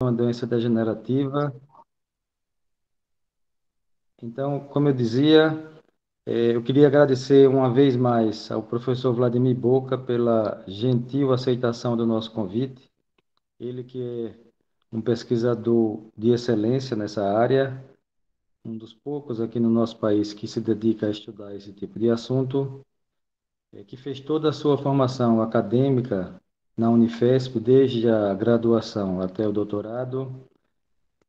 uma doença degenerativa. Então, como eu dizia, é, eu queria agradecer uma vez mais ao professor Vladimir Boca pela gentil aceitação do nosso convite. Ele que é um pesquisador de excelência nessa área, um dos poucos aqui no nosso país que se dedica a estudar esse tipo de assunto, é, que fez toda a sua formação acadêmica na Unifesp, desde a graduação até o doutorado.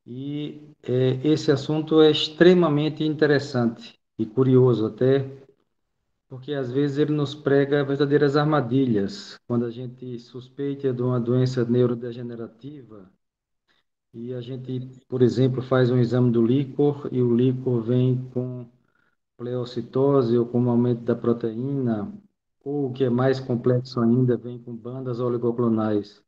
E é, esse assunto é extremamente interessante e curioso até, porque às vezes ele nos prega verdadeiras armadilhas. Quando a gente suspeita de uma doença neurodegenerativa e a gente, por exemplo, faz um exame do líquor e o líquor vem com pleocitose ou com aumento da proteína, ou o que é mais complexo ainda, vem com bandas oligoclonais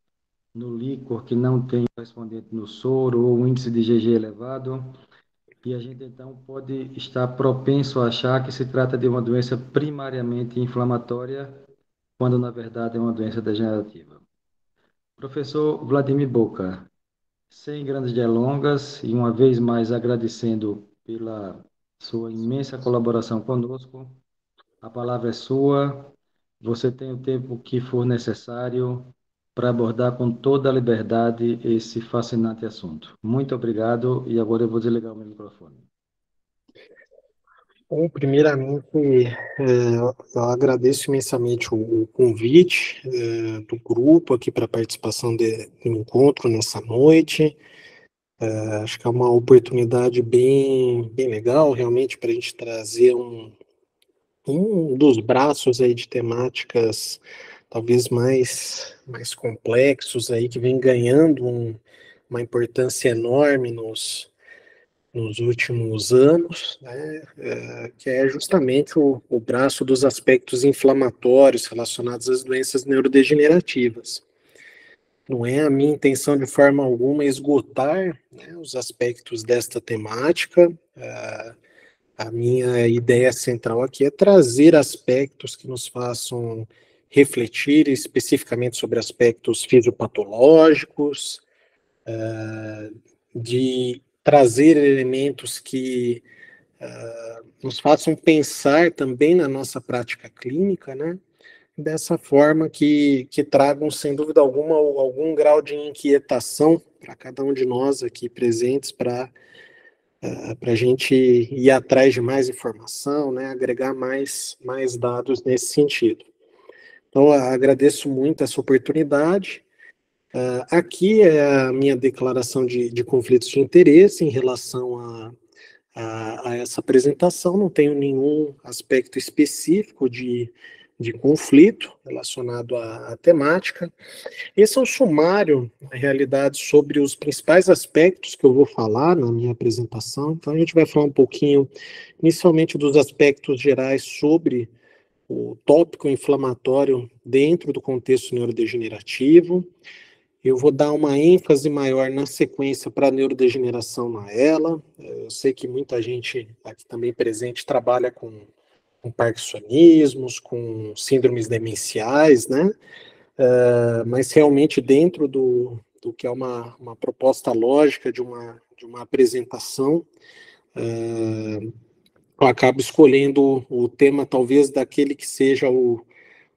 no líquor que não tem correspondente no soro ou índice de GG elevado e a gente então pode estar propenso a achar que se trata de uma doença primariamente inflamatória, quando na verdade é uma doença degenerativa. Professor Vladimir Boca, sem grandes delongas e uma vez mais agradecendo pela sua imensa colaboração conosco, a palavra é sua, você tem o tempo que for necessário para abordar com toda a liberdade esse fascinante assunto. Muito obrigado e agora eu vou desligar o meu microfone. Bom, primeiramente, é, eu agradeço imensamente o, convite é, do grupo aqui para a participação de, do encontro nessa noite. É, acho que é uma oportunidade bem, bem legal, realmente, para a gente trazer um, um dos braços aí de temáticas talvez mais, mais complexos aí, que vem ganhando um, uma importância enorme nos, nos últimos anos, né, é, que é justamente o, o braço dos aspectos inflamatórios relacionados às doenças neurodegenerativas. Não é a minha intenção de forma alguma esgotar né, os aspectos desta temática. É, a minha ideia central aqui é trazer aspectos que nos façam refletir especificamente sobre aspectos fisiopatológicos, uh, de trazer elementos que uh, nos façam pensar também na nossa prática clínica, né? Dessa forma que, que tragam, sem dúvida alguma, algum grau de inquietação para cada um de nós aqui presentes, para uh, a gente ir atrás de mais informação, né? agregar mais, mais dados nesse sentido. Então, agradeço muito essa oportunidade. Uh, aqui é a minha declaração de, de conflitos de interesse em relação a, a, a, essa apresentação. Não tenho nenhum aspecto específico de, de conflito relacionado à, à temática. Esse é um sumário, na realidade, sobre os principais aspectos que eu vou falar na minha apresentação. Então, a gente vai falar um pouquinho, inicialmente, dos aspectos gerais sobre o tópico inflamatório dentro do contexto neurodegenerativo. Eu vou dar uma ênfase maior na sequência para a neurodegeneração na ELA. Eu sei que muita gente aqui também presente trabalha com, com parkinsonismos, com síndromes demenciais, né? Uh, mas realmente dentro do, do que é uma, uma proposta lógica de uma, de uma apresentação, uh, eu acabo escolhendo o tema talvez daquele que seja o,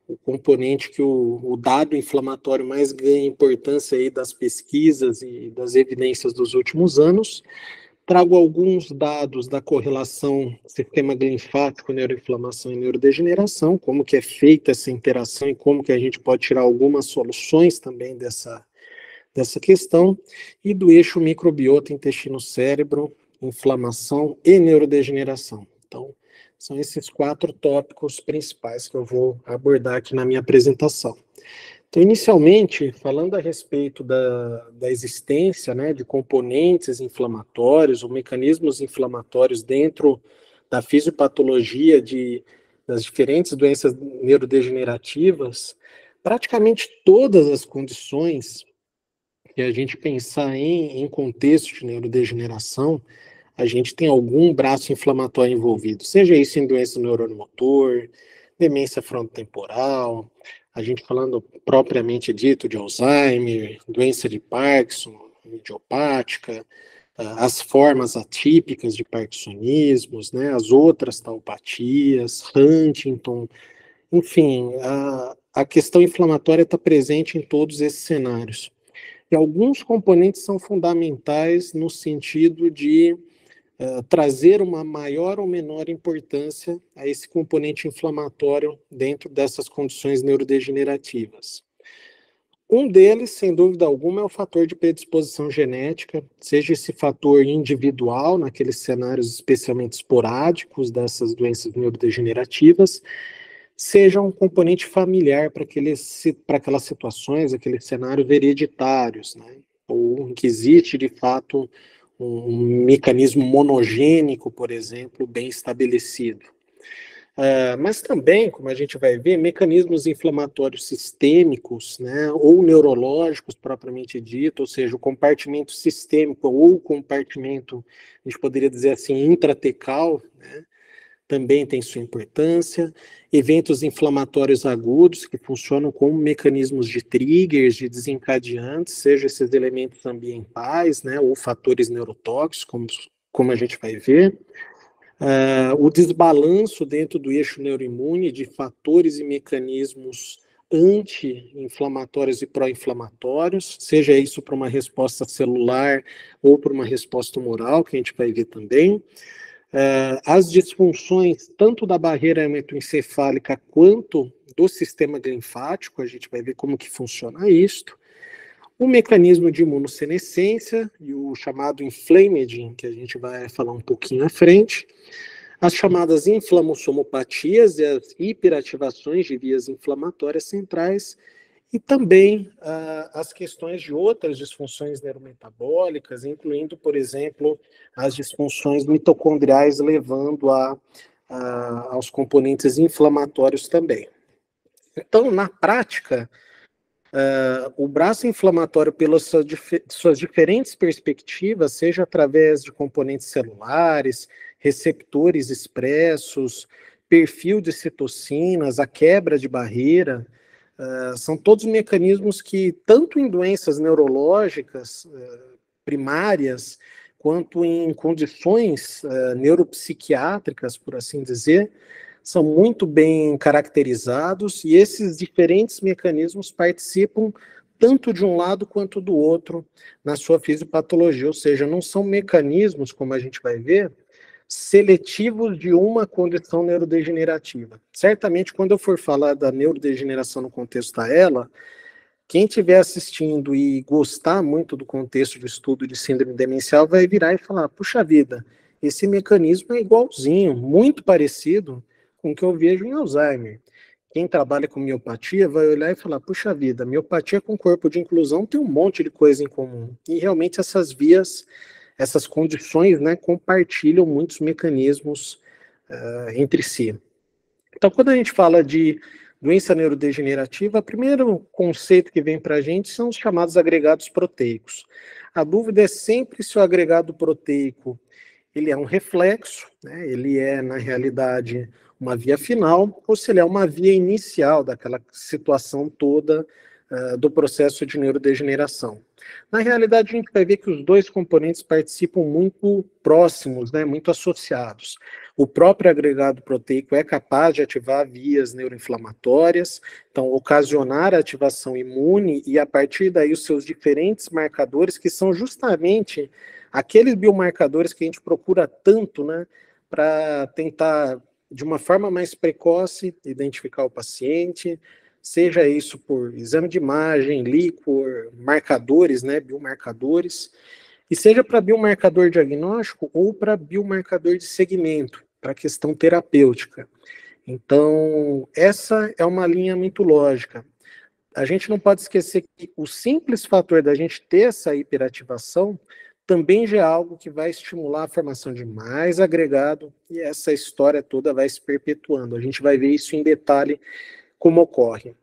o componente que o, o, dado inflamatório mais ganha importância aí das pesquisas e das evidências dos últimos anos. Trago alguns dados da correlação sistema linfático, neuroinflamação e neurodegeneração, como que é feita essa interação e como que a gente pode tirar algumas soluções também dessa, dessa questão, e do eixo microbiota intestino-cérebro, inflamação e neurodegeneração. Então, são esses quatro tópicos principais que eu vou abordar aqui na minha apresentação. Então, inicialmente, falando a respeito da, da existência né, de componentes inflamatórios ou mecanismos inflamatórios dentro da fisiopatologia de, das diferentes doenças neurodegenerativas, praticamente todas as condições que a gente pensar em, em contexto de neurodegeneração, a gente tem algum braço inflamatório envolvido, seja isso em doença do neurônio motor, demência frontotemporal, a gente falando propriamente dito de Alzheimer, doença de Parkinson, idiopática, as formas atípicas de parkinsonismos, né, as outras taupatias, Huntington, enfim, a, a questão inflamatória está presente em todos esses cenários. E alguns componentes são fundamentais no sentido de uh, trazer uma maior ou menor importância a esse componente inflamatório dentro dessas condições neurodegenerativas. Um deles, sem dúvida alguma, é o fator de predisposição genética, seja esse fator individual, naqueles cenários especialmente esporádicos dessas doenças neurodegenerativas, seja um componente familiar para aquelas situações, aqueles cenários hereditários, né? ou que existe, de fato, um mecanismo monogênico, por exemplo, bem estabelecido. Uh, mas também, como a gente vai ver, mecanismos inflamatórios sistêmicos, né, ou neurológicos propriamente dito, ou seja, o compartimento sistêmico ou o compartimento, a gente poderia dizer assim, intratecal, né, também tem sua importância. Eventos inflamatórios agudos, que funcionam como mecanismos de triggers, de desencadeantes, seja esses elementos ambientais, né, ou fatores neurotóxicos, como, como a gente vai ver. Uh, o desbalanço dentro do eixo neuroimune de fatores e mecanismos anti-inflamatórios e pró-inflamatórios, seja isso para uma resposta celular ou para uma resposta tumoral, que a gente vai ver também. Uh, as disfunções tanto da barreira hematoencefálica quanto do sistema linfático, a gente vai ver como que funciona isto o mecanismo de imunossenescência e o chamado inflamaging, que a gente vai falar um pouquinho à frente, as chamadas inflamossomopatias e as hiperativações de vias inflamatórias centrais, e também uh, as questões de outras disfunções neurometabólicas, incluindo, por exemplo, as disfunções mitocondriais, levando a, a, aos componentes inflamatórios também. Então, na prática, Uh, o braço inflamatório, pelas suas, suas, diferentes perspectivas, seja através de componentes celulares, receptores expressos, perfil de citocinas, a quebra de barreira, uh, são todos mecanismos que, tanto em doenças neurológicas uh, primárias, quanto em condições neuropsiquiátricas, por assim dizer, são muito bem caracterizados e esses diferentes mecanismos participam tanto de um lado quanto do outro na sua fisiopatologia, ou seja, não são mecanismos, como a gente vai ver, seletivos de uma condição neurodegenerativa. Certamente, quando eu for falar da neurodegeneração no contexto da ela, quem estiver assistindo e gostar muito do contexto de estudo de síndrome demencial vai virar e falar: puxa vida, esse mecanismo é igualzinho, muito parecido com o que eu vejo em Alzheimer. Quem trabalha com miopatia vai olhar e falar: puxa vida, miopatia com corpo de inclusão tem um monte de coisa em comum. E realmente essas vias, essas condições, né, compartilham muitos mecanismos uh, entre si. Então, quando a gente fala de doença neurodegenerativa, o primeiro conceito que vem para a gente são os chamados agregados proteicos. A dúvida é sempre se o agregado proteico ele é um reflexo, né, ele é, na realidade, uma via final ou se ele é uma via inicial daquela situação toda uh, do processo de neurodegeneração. Na realidade, a gente vai ver que os dois componentes participam muito próximos, né, muito associados. O próprio agregado proteico é capaz de ativar vias neuroinflamatórias, então ocasionar a ativação imune e a partir daí os seus diferentes marcadores, que são justamente aqueles biomarcadores que a gente procura tanto, né, para tentar de uma forma mais precoce, identificar o paciente, seja isso por exame de imagem, líquor, marcadores, né, biomarcadores, e seja para biomarcador diagnóstico ou para biomarcador de segmento, para questão terapêutica. Então, essa é uma linha muito lógica. A gente não pode esquecer que o simples fator da gente ter essa hiperativação também já é algo que vai estimular a formação de mais agregado e essa história toda vai se perpetuando. A gente vai ver isso em detalhe como ocorre.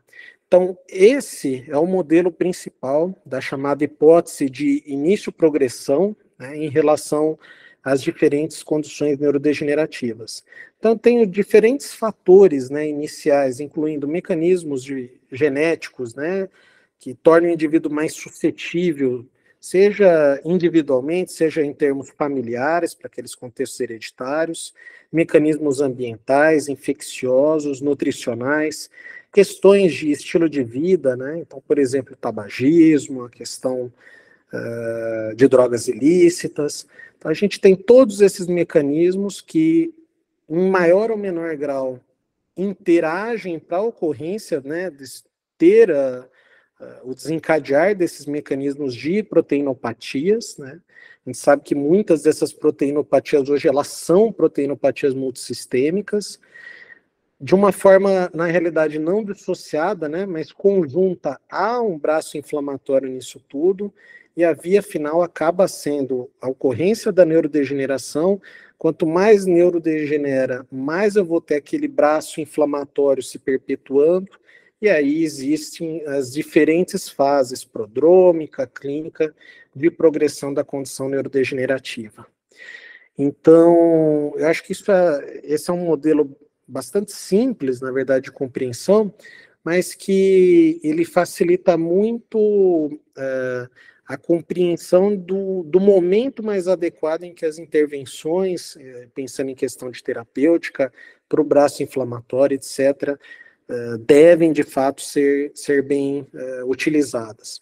Então, esse é o modelo principal da chamada hipótese de início-progressão né, em relação às diferentes condições neurodegenerativas. Então, tenho diferentes fatores né, iniciais, incluindo mecanismos de, genéticos, né, que tornam o indivíduo mais suscetível seja individualmente, seja em termos familiares, para aqueles contextos hereditários, mecanismos ambientais, infecciosos, nutricionais, questões de estilo de vida, né? Então, por exemplo, tabagismo, a questão uh, de drogas ilícitas. Então, a gente tem todos esses mecanismos que, em maior ou menor grau, interagem para a ocorrência, né, de ter a, o desencadear desses mecanismos de proteinopatias, né? A gente sabe que muitas dessas proteinopatias hoje elas são proteinopatias multissistêmicas, de uma forma, na realidade, não dissociada, né, mas conjunta a um braço inflamatório nisso tudo, e a via final acaba sendo a ocorrência da neurodegeneração. Quanto mais neurodegenera, mais eu vou ter aquele braço inflamatório se perpetuando, e aí existem as diferentes fases prodrômica, clínica, de progressão da condição neurodegenerativa. Então, eu acho que isso é, esse é um modelo bastante simples, na verdade, de compreensão, mas que ele facilita muito uh, a compreensão do, do, momento mais adequado em que as intervenções, uh, pensando em questão de terapêutica, para o braço inflamatório, etc., eh, devem de fato ser, ser bem uh, utilizadas.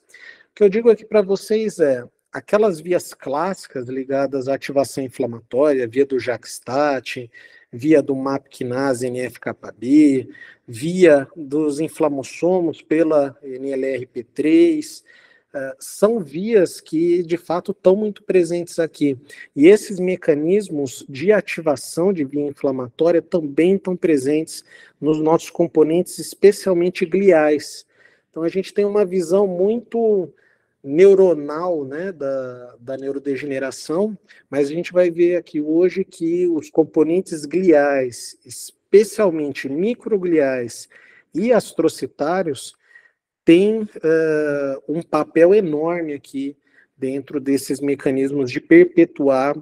O que eu digo aqui para vocês é aquelas vias clássicas ligadas à ativação inflamatória, via do JAK-STAT, via do MAP-kinase NF-κB, via dos inflamossomos pela NLRP3, Uh, são vias que de fato estão muito presentes aqui. E esses mecanismos de ativação de via inflamatória também estão presentes nos nossos componentes, especialmente gliais. Então a gente tem uma visão muito neuronal né, da, da neurodegeneração, mas a gente vai ver aqui hoje que os componentes gliais, especialmente microgliais e astrocitários, tem uh, um papel enorme aqui dentro desses mecanismos de perpetuar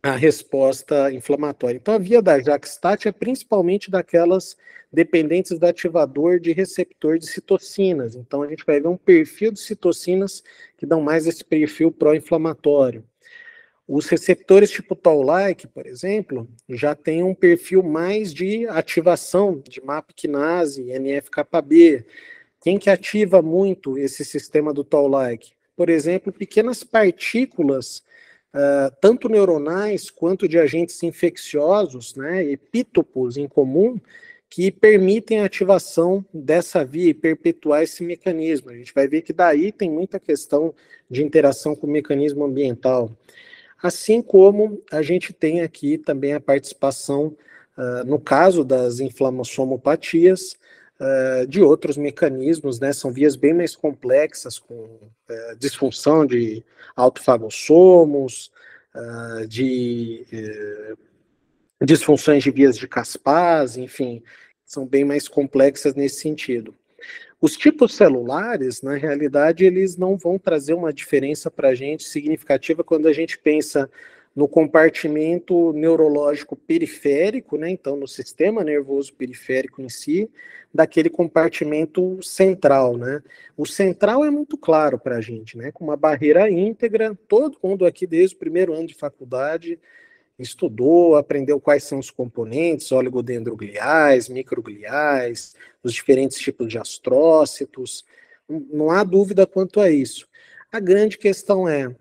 a resposta inflamatória. Então, a via da Jackstat é principalmente daquelas dependentes do ativador de receptor de citocinas. Então, a gente vai ver um perfil de citocinas que dão mais esse perfil pró-inflamatório. Os receptores tipo Toll-like, por exemplo, já tem um perfil mais de ativação de MAP-kinase, NF-κB, quem que ativa muito esse sistema do Toll-like? Por exemplo, pequenas partículas, uh, tanto neuronais quanto de agentes infecciosos, né, epítopos em comum, que permitem a ativação dessa via e perpetuar esse mecanismo. A gente vai ver que daí tem muita questão de interação com o mecanismo ambiental. Assim como a gente tem aqui também a participação, uh, no caso das inflamassomopatias, uh, de outros mecanismos, né? São vias bem mais complexas, com uh, disfunção de autofagossomos, uh, de disfunções de vias de Caspaz, enfim, são bem mais complexas nesse sentido. Os tipos celulares, na realidade, eles não vão trazer uma diferença para a gente significativa quando a gente pensa no compartimento neurológico periférico, né, então no sistema nervoso periférico em si, daquele compartimento central, né. O central é muito claro para a gente, né, com uma barreira íntegra, todo mundo aqui desde o primeiro ano de faculdade estudou, aprendeu quais são os componentes oligodendrogliais, microgliais, os diferentes tipos de astrócitos, não há dúvida quanto a isso. A grande questão é,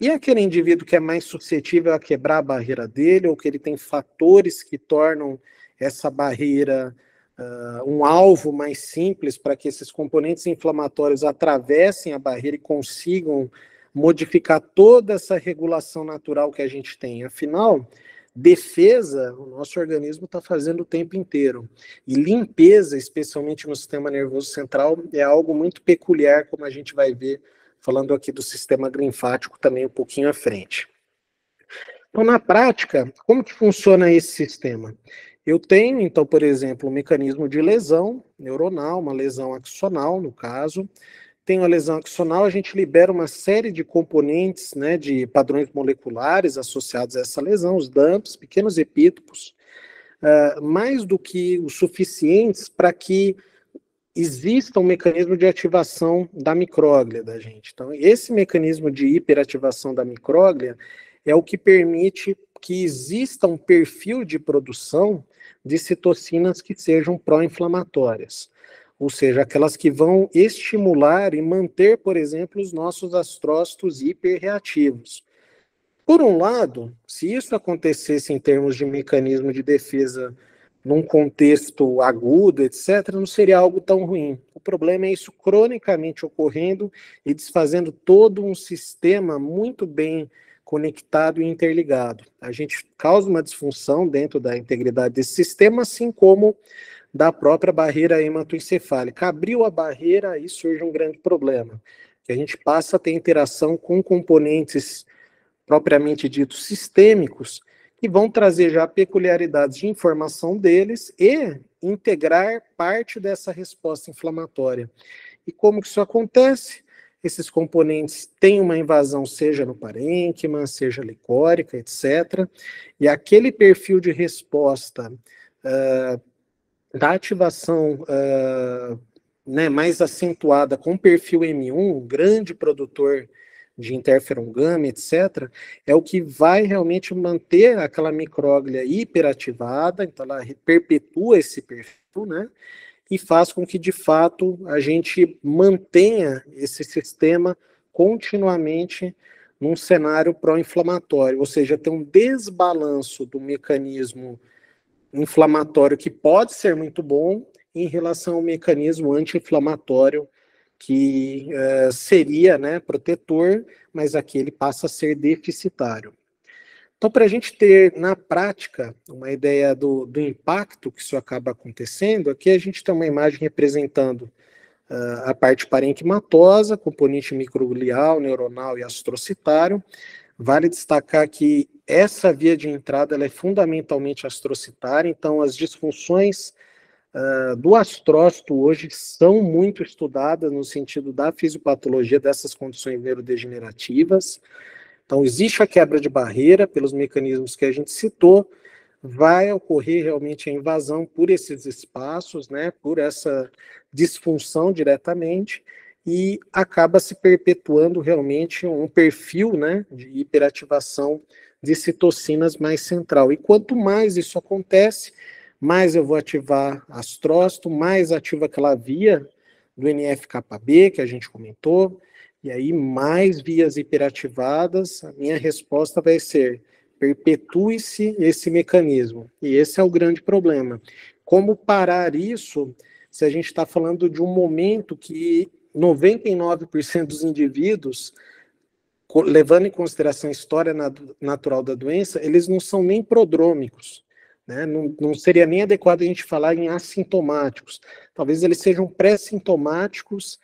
e aquele indivíduo que é mais suscetível a quebrar a barreira dele, ou que ele tem fatores que tornam essa barreira uh, um alvo mais simples para que esses componentes inflamatórios atravessem a barreira e consigam modificar toda essa regulação natural que a gente tem. Afinal, defesa, o nosso organismo está fazendo o tempo inteiro. E limpeza, especialmente no sistema nervoso central, é algo muito peculiar, como a gente vai ver falando aqui do sistema linfático também um pouquinho à frente. Então, na prática, como que funciona esse sistema? Eu tenho, então, por exemplo, um mecanismo de lesão neuronal, uma lesão axonal, no caso. Tenho a lesão axonal, a gente libera uma série de componentes, né, de padrões moleculares associados a essa lesão, os DAMPs, pequenos epítopos, uh, mais do que os suficientes para que exista um mecanismo de ativação da micróglia da gente. Então, esse mecanismo de hiperativação da micróglia é o que permite que exista um perfil de produção de citocinas que sejam pró-inflamatórias, ou seja, aquelas que vão estimular e manter, por exemplo, os nossos astrócitos hiperreativos. Por um lado, se isso acontecesse em termos de mecanismo de defesa num contexto agudo, etc., não seria algo tão ruim. O problema é isso cronicamente ocorrendo e desfazendo todo um sistema muito bem conectado e interligado. A gente causa uma disfunção dentro da integridade desse sistema, assim como da própria barreira hematoencefálica. Abriu a barreira, aí surge um grande problema, que a gente passa a ter interação com componentes propriamente ditos sistêmicos, que vão trazer já peculiaridades de informação deles e integrar parte dessa resposta inflamatória. E como que isso acontece? esses componentes têm uma invasão, seja no parênquima, seja licórica, etc. E aquele perfil de resposta uh, da ativação uh, né, mais acentuada com perfil M1, grande produtor de interferon gama, etc., é o que vai realmente manter aquela micróglia hiperativada, então ela perpetua esse perfil, né? e faz com que, de fato, a gente mantenha esse sistema continuamente num cenário pró-inflamatório, ou seja, tem um desbalanço do mecanismo inflamatório que pode ser muito bom em relação ao mecanismo anti-inflamatório que uh, seria né, protetor, mas aqui ele passa a ser deficitário. Então, para a gente ter na prática uma ideia do, do, impacto que isso acaba acontecendo, aqui a gente tem uma imagem representando uh, a parte parenquimatosa, componente microglial, neuronal e astrocitário. Vale destacar que essa via de entrada é fundamentalmente astrocitária, então as disfunções uh, do astrócito hoje são muito estudadas no sentido da fisiopatologia dessas condições neurodegenerativas. Então, existe a quebra de barreira pelos mecanismos que a gente citou, vai ocorrer realmente a invasão por esses espaços, né, por essa disfunção diretamente, e acaba se perpetuando realmente um perfil né, de hiperativação de citocinas mais central. E quanto mais isso acontece, mais eu vou ativar astrócito, mais ativa aquela via do NF-κB que a gente comentou, e aí mais vias hiperativadas, a minha resposta vai ser perpetue-se esse mecanismo. E esse é o grande problema. Como parar isso se a gente está falando de um momento que 99% dos indivíduos, levando em consideração a história natural da doença, eles não são nem prodrômicos. Né? Não, não seria nem adequado a gente falar em assintomáticos. Talvez eles sejam pré-sintomáticos,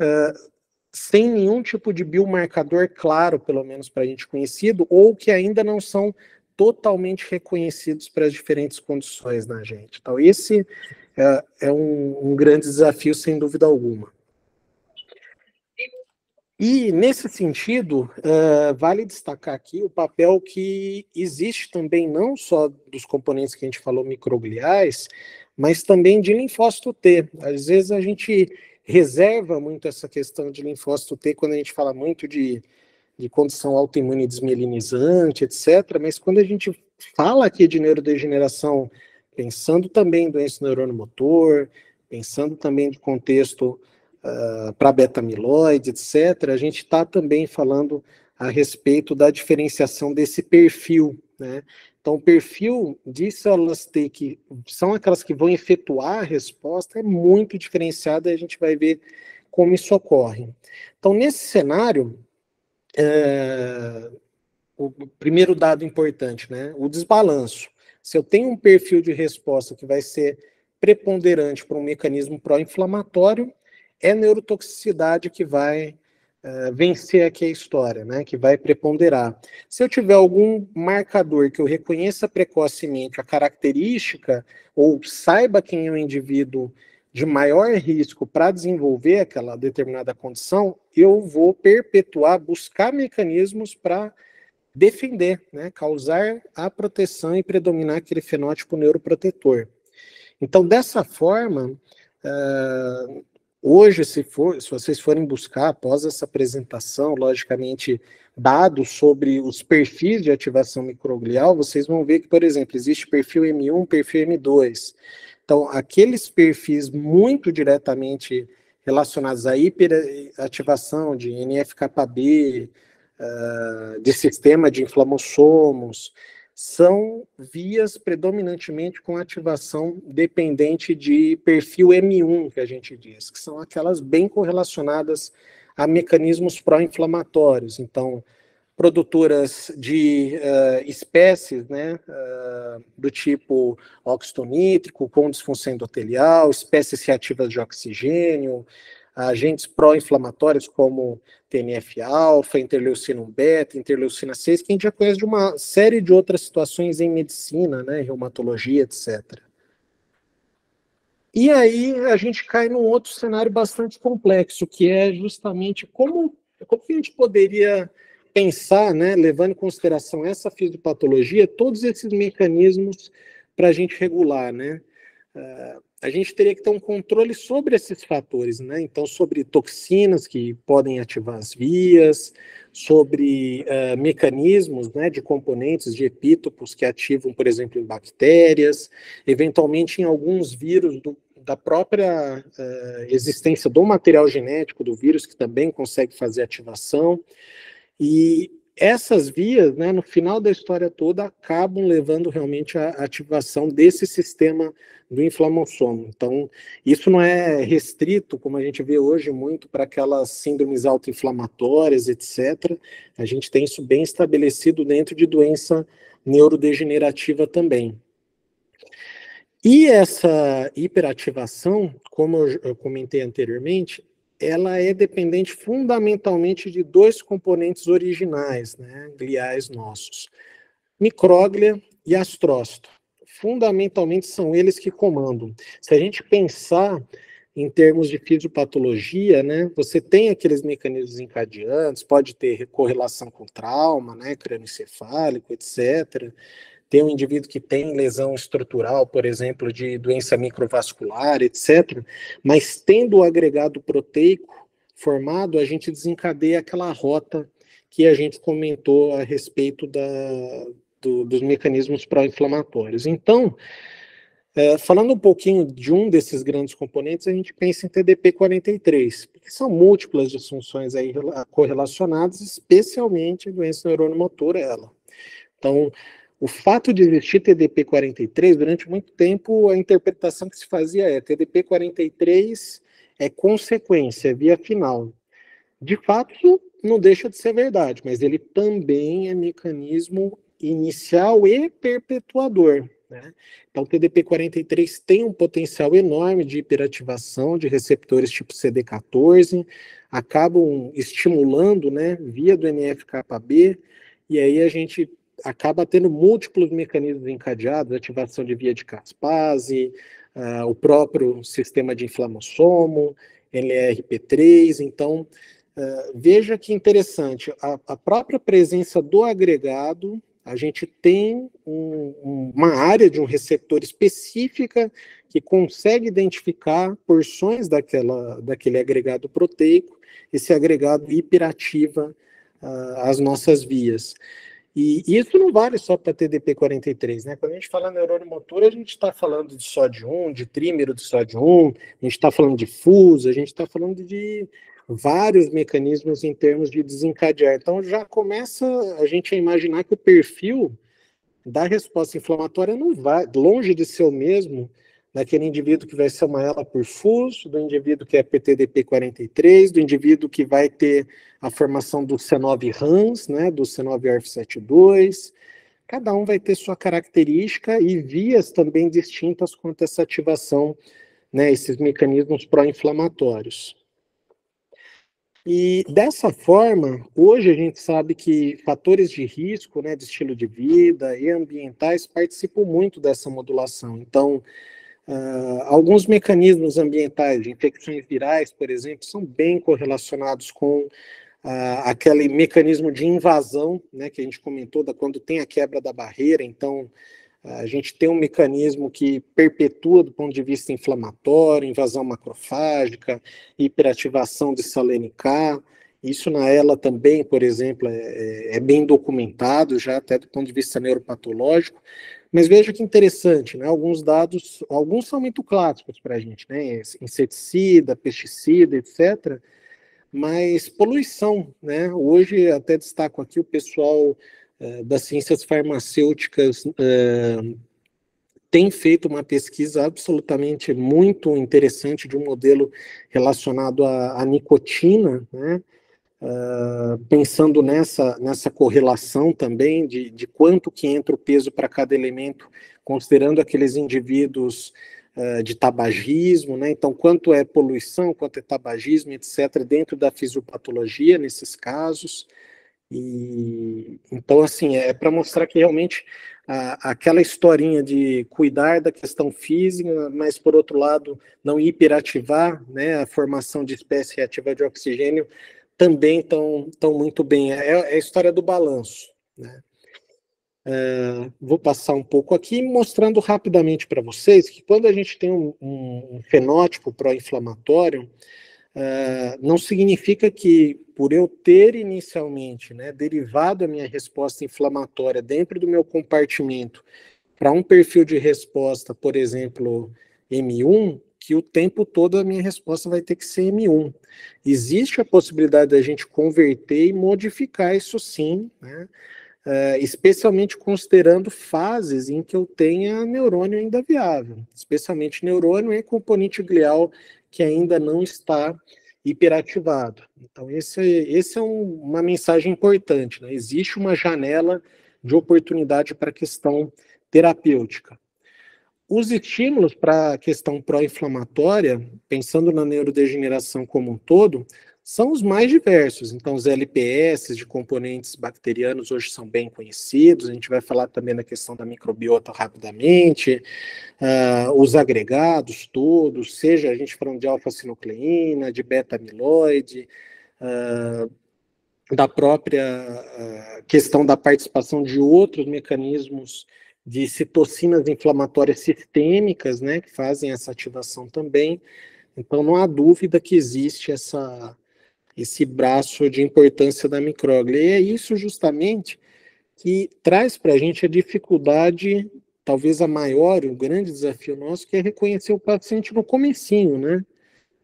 uh, sem nenhum tipo de biomarcador claro, pelo menos para a gente conhecido, ou que ainda não são totalmente reconhecidos para as diferentes condições na gente. Então, esse é, é um, um grande desafio, sem dúvida alguma. E, nesse sentido, uh, vale destacar aqui o papel que existe também, não só dos componentes que a gente falou microgliais, mas também de linfócito T. Às vezes a gente reserva muito essa questão de linfócito T quando a gente fala muito de, de condição autoimune desmielinizante, etc. Mas quando a gente fala aqui de neurodegeneração, pensando também em doença neurônio motor, pensando também de contexto uh, para beta-amiloide, etc., a gente está também falando a respeito da diferenciação desse perfil, né? Então, o perfil de células T, que são aquelas que vão efetuar a resposta, é muito diferenciado e a gente vai ver como isso ocorre. Então, nesse cenário, é, o primeiro dado importante, né, o desbalanço. Se eu tenho um perfil de resposta que vai ser preponderante para um mecanismo pró-inflamatório, é neurotoxicidade que vai uh, vencer aqui a história, né, que vai preponderar. Se eu tiver algum marcador que eu reconheça precocemente a característica, ou saiba quem é o indivíduo de maior risco para desenvolver aquela determinada condição, eu vou perpetuar, buscar mecanismos para defender, né, causar a proteção e predominar aquele fenótipo neuroprotetor. Então, dessa forma, Uh, hoje, se, for, se vocês forem buscar, após essa apresentação, logicamente, dados sobre os perfis de ativação microglial, vocês vão ver que, por exemplo, existe perfil M1, perfil M2. Então, aqueles perfis muito diretamente relacionados à hiperativação de NF-κB, uh, de sistema de inflamossomos, são vias predominantemente com ativação dependente de perfil M1, que a gente diz, que são aquelas bem correlacionadas a mecanismos pró-inflamatórios. Então, produtoras de uh, espécies né, uh, do tipo óxido nítrico, com disfunção endotelial, espécies reativas de oxigênio, agentes pró-inflamatórios como TNF-alfa, interleucina 1-beta, interleucina 6, que a gente já conhece de uma série de outras situações em medicina, né, reumatologia, etc. E aí a gente cai num outro cenário bastante complexo, que é justamente como, como que a gente poderia pensar, né, levando em consideração essa fisiopatologia, todos esses mecanismos para a gente regular, né? Uh, a gente teria que ter um controle sobre esses fatores, né? Então, sobre toxinas que podem ativar as vias, sobre uh, mecanismos né, de componentes de epítopos que ativam, por exemplo, em bactérias, eventualmente em alguns vírus do, da própria uh, existência do material genético do vírus, que também consegue fazer ativação. E essas vias, né, no final da história toda, acabam levando realmente à ativação desse sistema do inflamossomo. Então, isso não é restrito, como a gente vê hoje muito, para aquelas síndromes autoinflamatórias, etc. A gente tem isso bem estabelecido dentro de doença neurodegenerativa também. E essa hiperativação, como eu comentei anteriormente, ela é dependente fundamentalmente de dois componentes originais, né, gliais nossos, micróglia e astrócito. Fundamentalmente são eles que comandam. Se a gente pensar em termos de fisiopatologia, né, você tem aqueles mecanismos encadeantes, pode ter correlação com trauma, né, crânioencefálico, etc. Tem um indivíduo que tem lesão estrutural, por exemplo, de doença microvascular, etc. Mas tendo o agregado proteico formado, a gente desencadeia aquela rota que a gente comentou a respeito da, do, dos mecanismos pró-inflamatórios. Então, é, falando um pouquinho de um desses grandes componentes, a gente pensa em TDP-43, porque são múltiplas disfunções aí correlacionadas, especialmente a doença neuromotora, ela. Então, o fato de existir TDP-43, durante muito tempo, a interpretação que se fazia é TDP-43 é consequência, é via final. De fato, não deixa de ser verdade, mas ele também é mecanismo inicial e perpetuador. Né? Então, o TDP-43 tem um potencial enorme de hiperativação de receptores tipo CD14, acabam estimulando, né, via do NF-κB, e aí a gente acaba tendo múltiplos mecanismos encadeados, ativação de via de caspase, uh, o próprio sistema de inflamossomo, NLRP3, então uh, veja que interessante, a, a, própria presença do agregado, a gente tem um, uma área de um receptor específica que consegue identificar porções daquela, daquele agregado proteico, esse agregado hiperativa uh, as nossas vias. E isso não vale só para TDP-43, né? Quando a gente fala neurônio motor, a gente está falando de SOD1, de trímero de SOD1, a gente está falando de FUS, a gente está falando de vários mecanismos em termos de desencadear. Então já começa a gente a imaginar que o perfil da resposta inflamatória não vai, longe de ser o mesmo daquele indivíduo que vai ser uma ela por FUS, do indivíduo que é PTDP43, do indivíduo que vai ter a formação do C9-RANS, né, do C9-ORF72. Cada um vai ter sua característica e vias também distintas quanto a essa ativação, né, esses mecanismos pró-inflamatórios. E dessa forma, hoje a gente sabe que fatores de risco, né, de estilo de vida e ambientais participam muito dessa modulação. Então, Uh, alguns mecanismos ambientais infecções virais, por exemplo, são bem correlacionados com uh, aquele mecanismo de invasão, né, que a gente comentou, da quando tem a quebra da barreira, então A gente tem um mecanismo que perpetua do ponto de vista inflamatório, invasão macrofágica, hiperativação de salene K. Isso na ELA também, por exemplo, é, é, é bem documentado já até do ponto de vista neuropatológico. Mas veja que interessante, né? Alguns dados, alguns são muito clássicos para a gente, né? Inseticida, pesticida, etc. Mas poluição, né? Hoje até destaco aqui o pessoal uh, das ciências farmacêuticas uh, tem feito uma pesquisa absolutamente muito interessante de um modelo relacionado à, à nicotina, né? Uh, pensando nessa, nessa correlação também de, de quanto que entra o peso para cada elemento, considerando aqueles indivíduos uh, de tabagismo, né? Então, quanto é poluição, quanto é tabagismo, etc., dentro da fisiopatologia nesses casos. E então, assim, é para mostrar que realmente a, aquela historinha de cuidar da questão física, mas por outro lado não hiperativar, né, a formação de espécie reativa de oxigênio também estão tão muito bem. É, é, a história do balanço. Né? É, vou passar um pouco aqui, mostrando rapidamente para vocês que quando a gente tem um, um fenótipo pró-inflamatório, é, não significa que por eu ter inicialmente né, derivado a minha resposta inflamatória dentro do meu compartimento para um perfil de resposta, por exemplo, M1, que o tempo todo a minha resposta vai ter que ser M1. Existe a possibilidade da gente converter e modificar isso sim, né? Uh, especialmente considerando fases em que eu tenha neurônio ainda viável, especialmente neurônio e componente glial que ainda não está hiperativado. Então, esse, esse é um, uma mensagem importante. Né? Existe uma janela de oportunidade para a questão terapêutica. Os estímulos para a questão pró-inflamatória, pensando na neurodegeneração como um todo, são os mais diversos. Então, os LPS de componentes bacterianos hoje são bem conhecidos. A gente vai falar também da questão da microbiota rapidamente. Uh, os agregados todos, seja a gente falando de alfa-sinucleína, de beta-amiloide, uh, da própria uh, questão da participação de outros mecanismos de citocinas inflamatórias sistêmicas, né, que fazem essa ativação também. Então, não há dúvida que existe essa, esse braço de importância da micróglia. E é isso justamente que traz para a gente a dificuldade, talvez a maior, o grande desafio nosso, que é reconhecer o paciente no comecinho, né?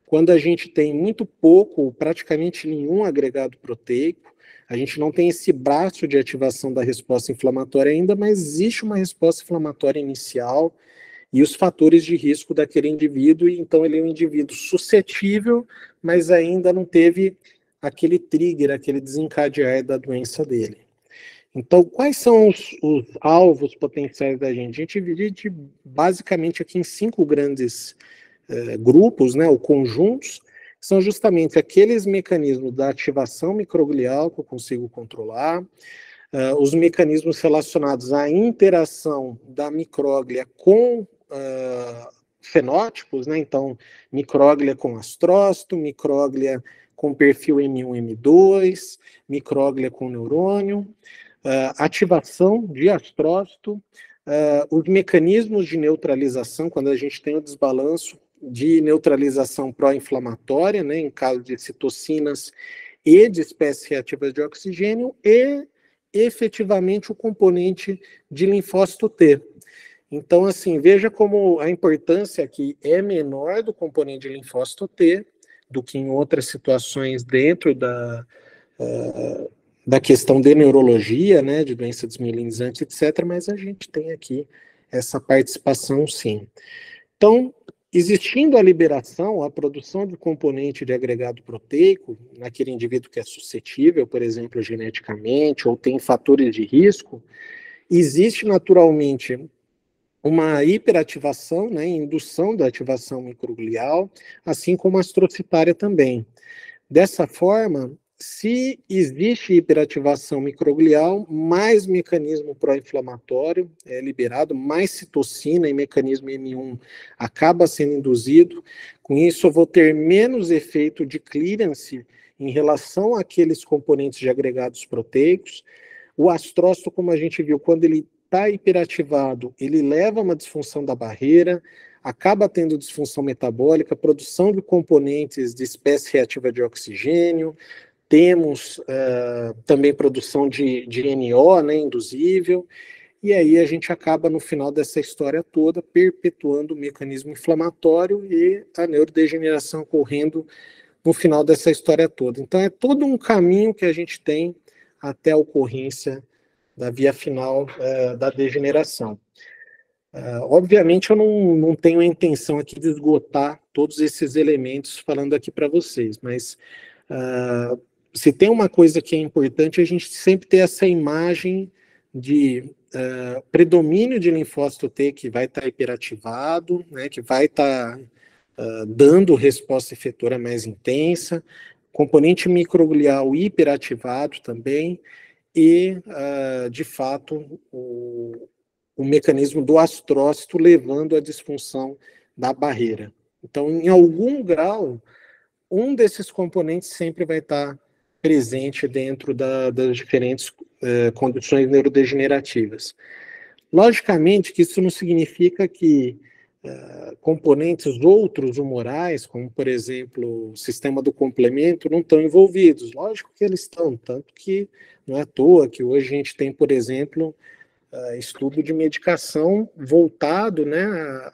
Quando a gente tem muito pouco, praticamente nenhum agregado proteico, a gente não tem esse braço de ativação da resposta inflamatória ainda, mas existe uma resposta inflamatória inicial e os fatores de risco daquele indivíduo, e então ele é um indivíduo suscetível, mas ainda não teve aquele trigger, aquele desencadear da doença dele. Então, quais são os, os alvos potenciais da gente? A gente divide basicamente aqui em cinco grandes eh, grupos, né, ou conjuntos, são justamente aqueles mecanismos da ativação microglial que eu consigo controlar, uh, os mecanismos relacionados à interação da micróglia com uh, fenótipos, né? Então, micróglia com astrócito, micróglia com perfil M1, M2, micróglia com neurônio, uh, ativação de astrócito, uh, os mecanismos de neutralização, quando a gente tem o desbalanço de neutralização pró-inflamatória, né, em caso de citocinas e de espécies reativas de oxigênio, e efetivamente o componente de linfócito T. Então, assim, veja como a importância aqui é menor do componente de linfócito T do que em outras situações dentro da, uh, da questão de neurologia, né, de doença desmielinizante, etc., mas a gente tem aqui essa participação, sim. Então, Existindo a liberação, a produção de componente de agregado proteico, naquele indivíduo que é suscetível, por exemplo, geneticamente, ou tem fatores de risco, existe naturalmente uma hiperativação, né, indução da ativação microglial, assim como a astrocitária também. Dessa forma, se existe hiperativação microglial, mais mecanismo pró-inflamatório é liberado, mais citocina e mecanismo M1 acaba sendo induzido. Com isso, eu vou ter menos efeito de clearance em relação àqueles componentes de agregados proteicos. O astrócito, como a gente viu, quando ele está hiperativado, ele leva a uma disfunção da barreira, acaba tendo disfunção metabólica, produção de componentes de espécie reativa de oxigênio, temos uh, também produção de, de NO, né, induzível, e aí a gente acaba, no final dessa história toda, perpetuando o mecanismo inflamatório e a neurodegeneração ocorrendo no final dessa história toda. Então, é todo um caminho que a gente tem até a ocorrência da via final uh, da degeneração. Uh, obviamente, eu não, não tenho a intenção aqui de esgotar todos esses elementos falando aqui para vocês, mas uh, se tem uma coisa que é importante, a gente sempre ter essa imagem de uh, predomínio de linfócito T que vai estar tá hiperativado, né, que vai estar tá, uh, dando resposta efetora mais intensa, componente microglial hiperativado também, e, uh, de fato, o, o mecanismo do astrócito levando à disfunção da barreira. Então, em algum grau, um desses componentes sempre vai estar tá presente dentro da, das diferentes uh, condições neurodegenerativas. Logicamente que isso não significa que uh, componentes outros humorais, como por exemplo o sistema do complemento, não estão envolvidos. Lógico que eles estão, tanto que não é à toa que hoje a gente tem, por exemplo, estudo de medicação voltado né,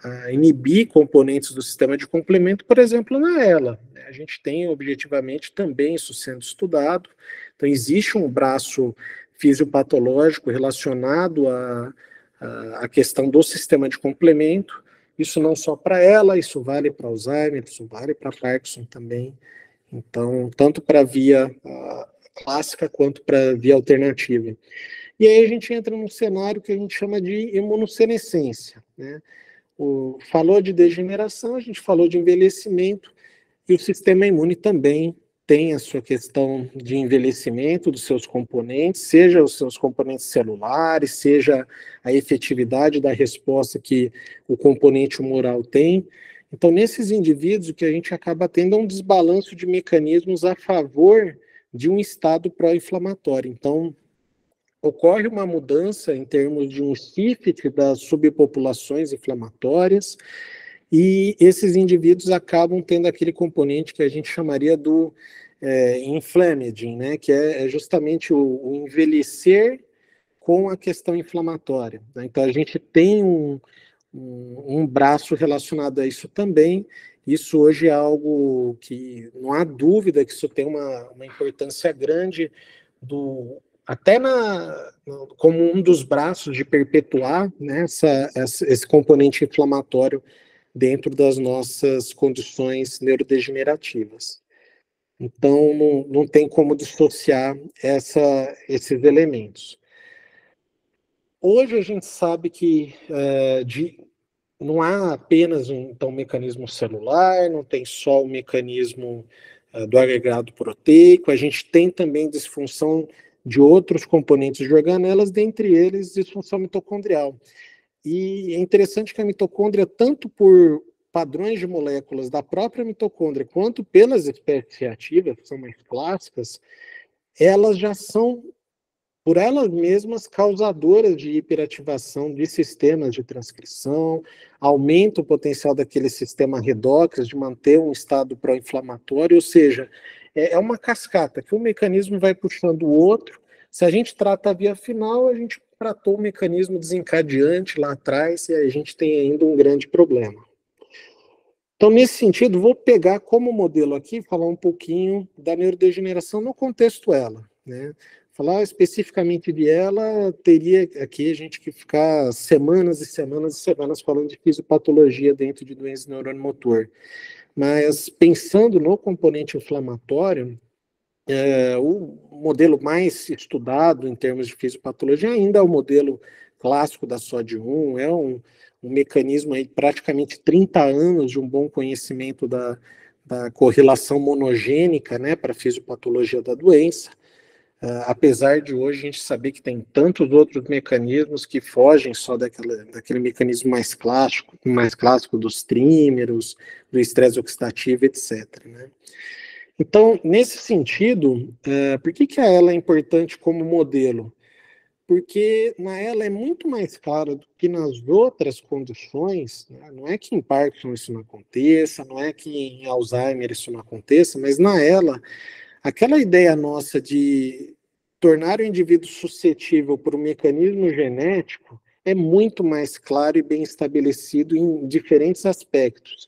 a, inibir componentes do sistema de complemento, por exemplo, na ELA. A gente tem objetivamente também isso sendo estudado. Então, existe um braço fisiopatológico relacionado à, à questão do sistema de complemento. Isso não só para ela, isso vale para Alzheimer, isso vale para Parkinson também. Então, tanto para via clássica quanto para via alternativa. E aí a gente entra num cenário que a gente chama de imunossenescência. Né? O, falou de degeneração, a gente falou de envelhecimento, e o sistema imune também tem a sua questão de envelhecimento dos seus componentes, seja os seus componentes celulares, seja a efetividade da resposta que o componente humoral tem. Então, nesses indivíduos, o que a gente acaba tendo é um desbalanço de mecanismos a favor de um estado pró-inflamatório. Então, ocorre uma mudança em termos de um shift das subpopulações inflamatórias, e esses indivíduos acabam tendo aquele componente que a gente chamaria do é, inflammaging, né, que é, é justamente o, o, envelhecer com a questão inflamatória. Né? Então, a gente tem um, um, um braço relacionado a isso também, isso hoje é algo que não há dúvida que isso tem uma, uma importância grande do até na, como um dos braços de perpetuar né, essa, esse componente inflamatório dentro das nossas condições neurodegenerativas. Então, não, não tem como dissociar essa, esses elementos. Hoje a gente sabe que uh, de, não há apenas um então, mecanismo celular, não tem só o mecanismo uh, do agregado proteico, a gente tem também disfunção de outros componentes de organelas, dentre eles disfunção mitocondrial. E é interessante que a mitocôndria, tanto por padrões de moléculas da própria mitocôndria, quanto pelas espécies reativas, que são mais clássicas, elas já são, por elas mesmas, causadoras de hiperativação de sistemas de transcrição, aumenta o potencial daquele sistema redox de manter um estado pró-inflamatório, ou seja, é, é uma cascata, que um mecanismo vai puxando o outro. Se a gente trata a via final, a gente tratou o mecanismo desencadeante lá atrás e a gente tem ainda um grande problema. Então, nesse sentido, vou pegar como modelo aqui, falar um pouquinho da neurodegeneração no contexto ela. Né? Falar especificamente de ela, teria aqui a gente que ficar semanas e semanas e semanas falando de fisiopatologia dentro de doenças do neurônio motor. Mas pensando no componente inflamatório, é, o modelo mais estudado em termos de fisiopatologia ainda é o modelo clássico da SOD1, é um, um mecanismo aí praticamente 30 anos de um bom conhecimento da, da correlação monogênica né, para a fisiopatologia da doença. Uh, apesar de hoje a gente saber que tem tantos outros mecanismos que fogem só daquela, daquele mecanismo mais clássico, mais clássico dos trímeros, do estresse oxidativo, etc. Né? Então, nesse sentido, uh, por que, que ela é importante como modelo? porque na ela é muito mais claro do que nas outras condições. Né? Não é que em Parkinson isso não aconteça, não é que em Alzheimer isso não aconteça, mas na ela, aquela ideia nossa de tornar o indivíduo suscetível por um mecanismo genético é muito mais claro e bem estabelecido em diferentes aspectos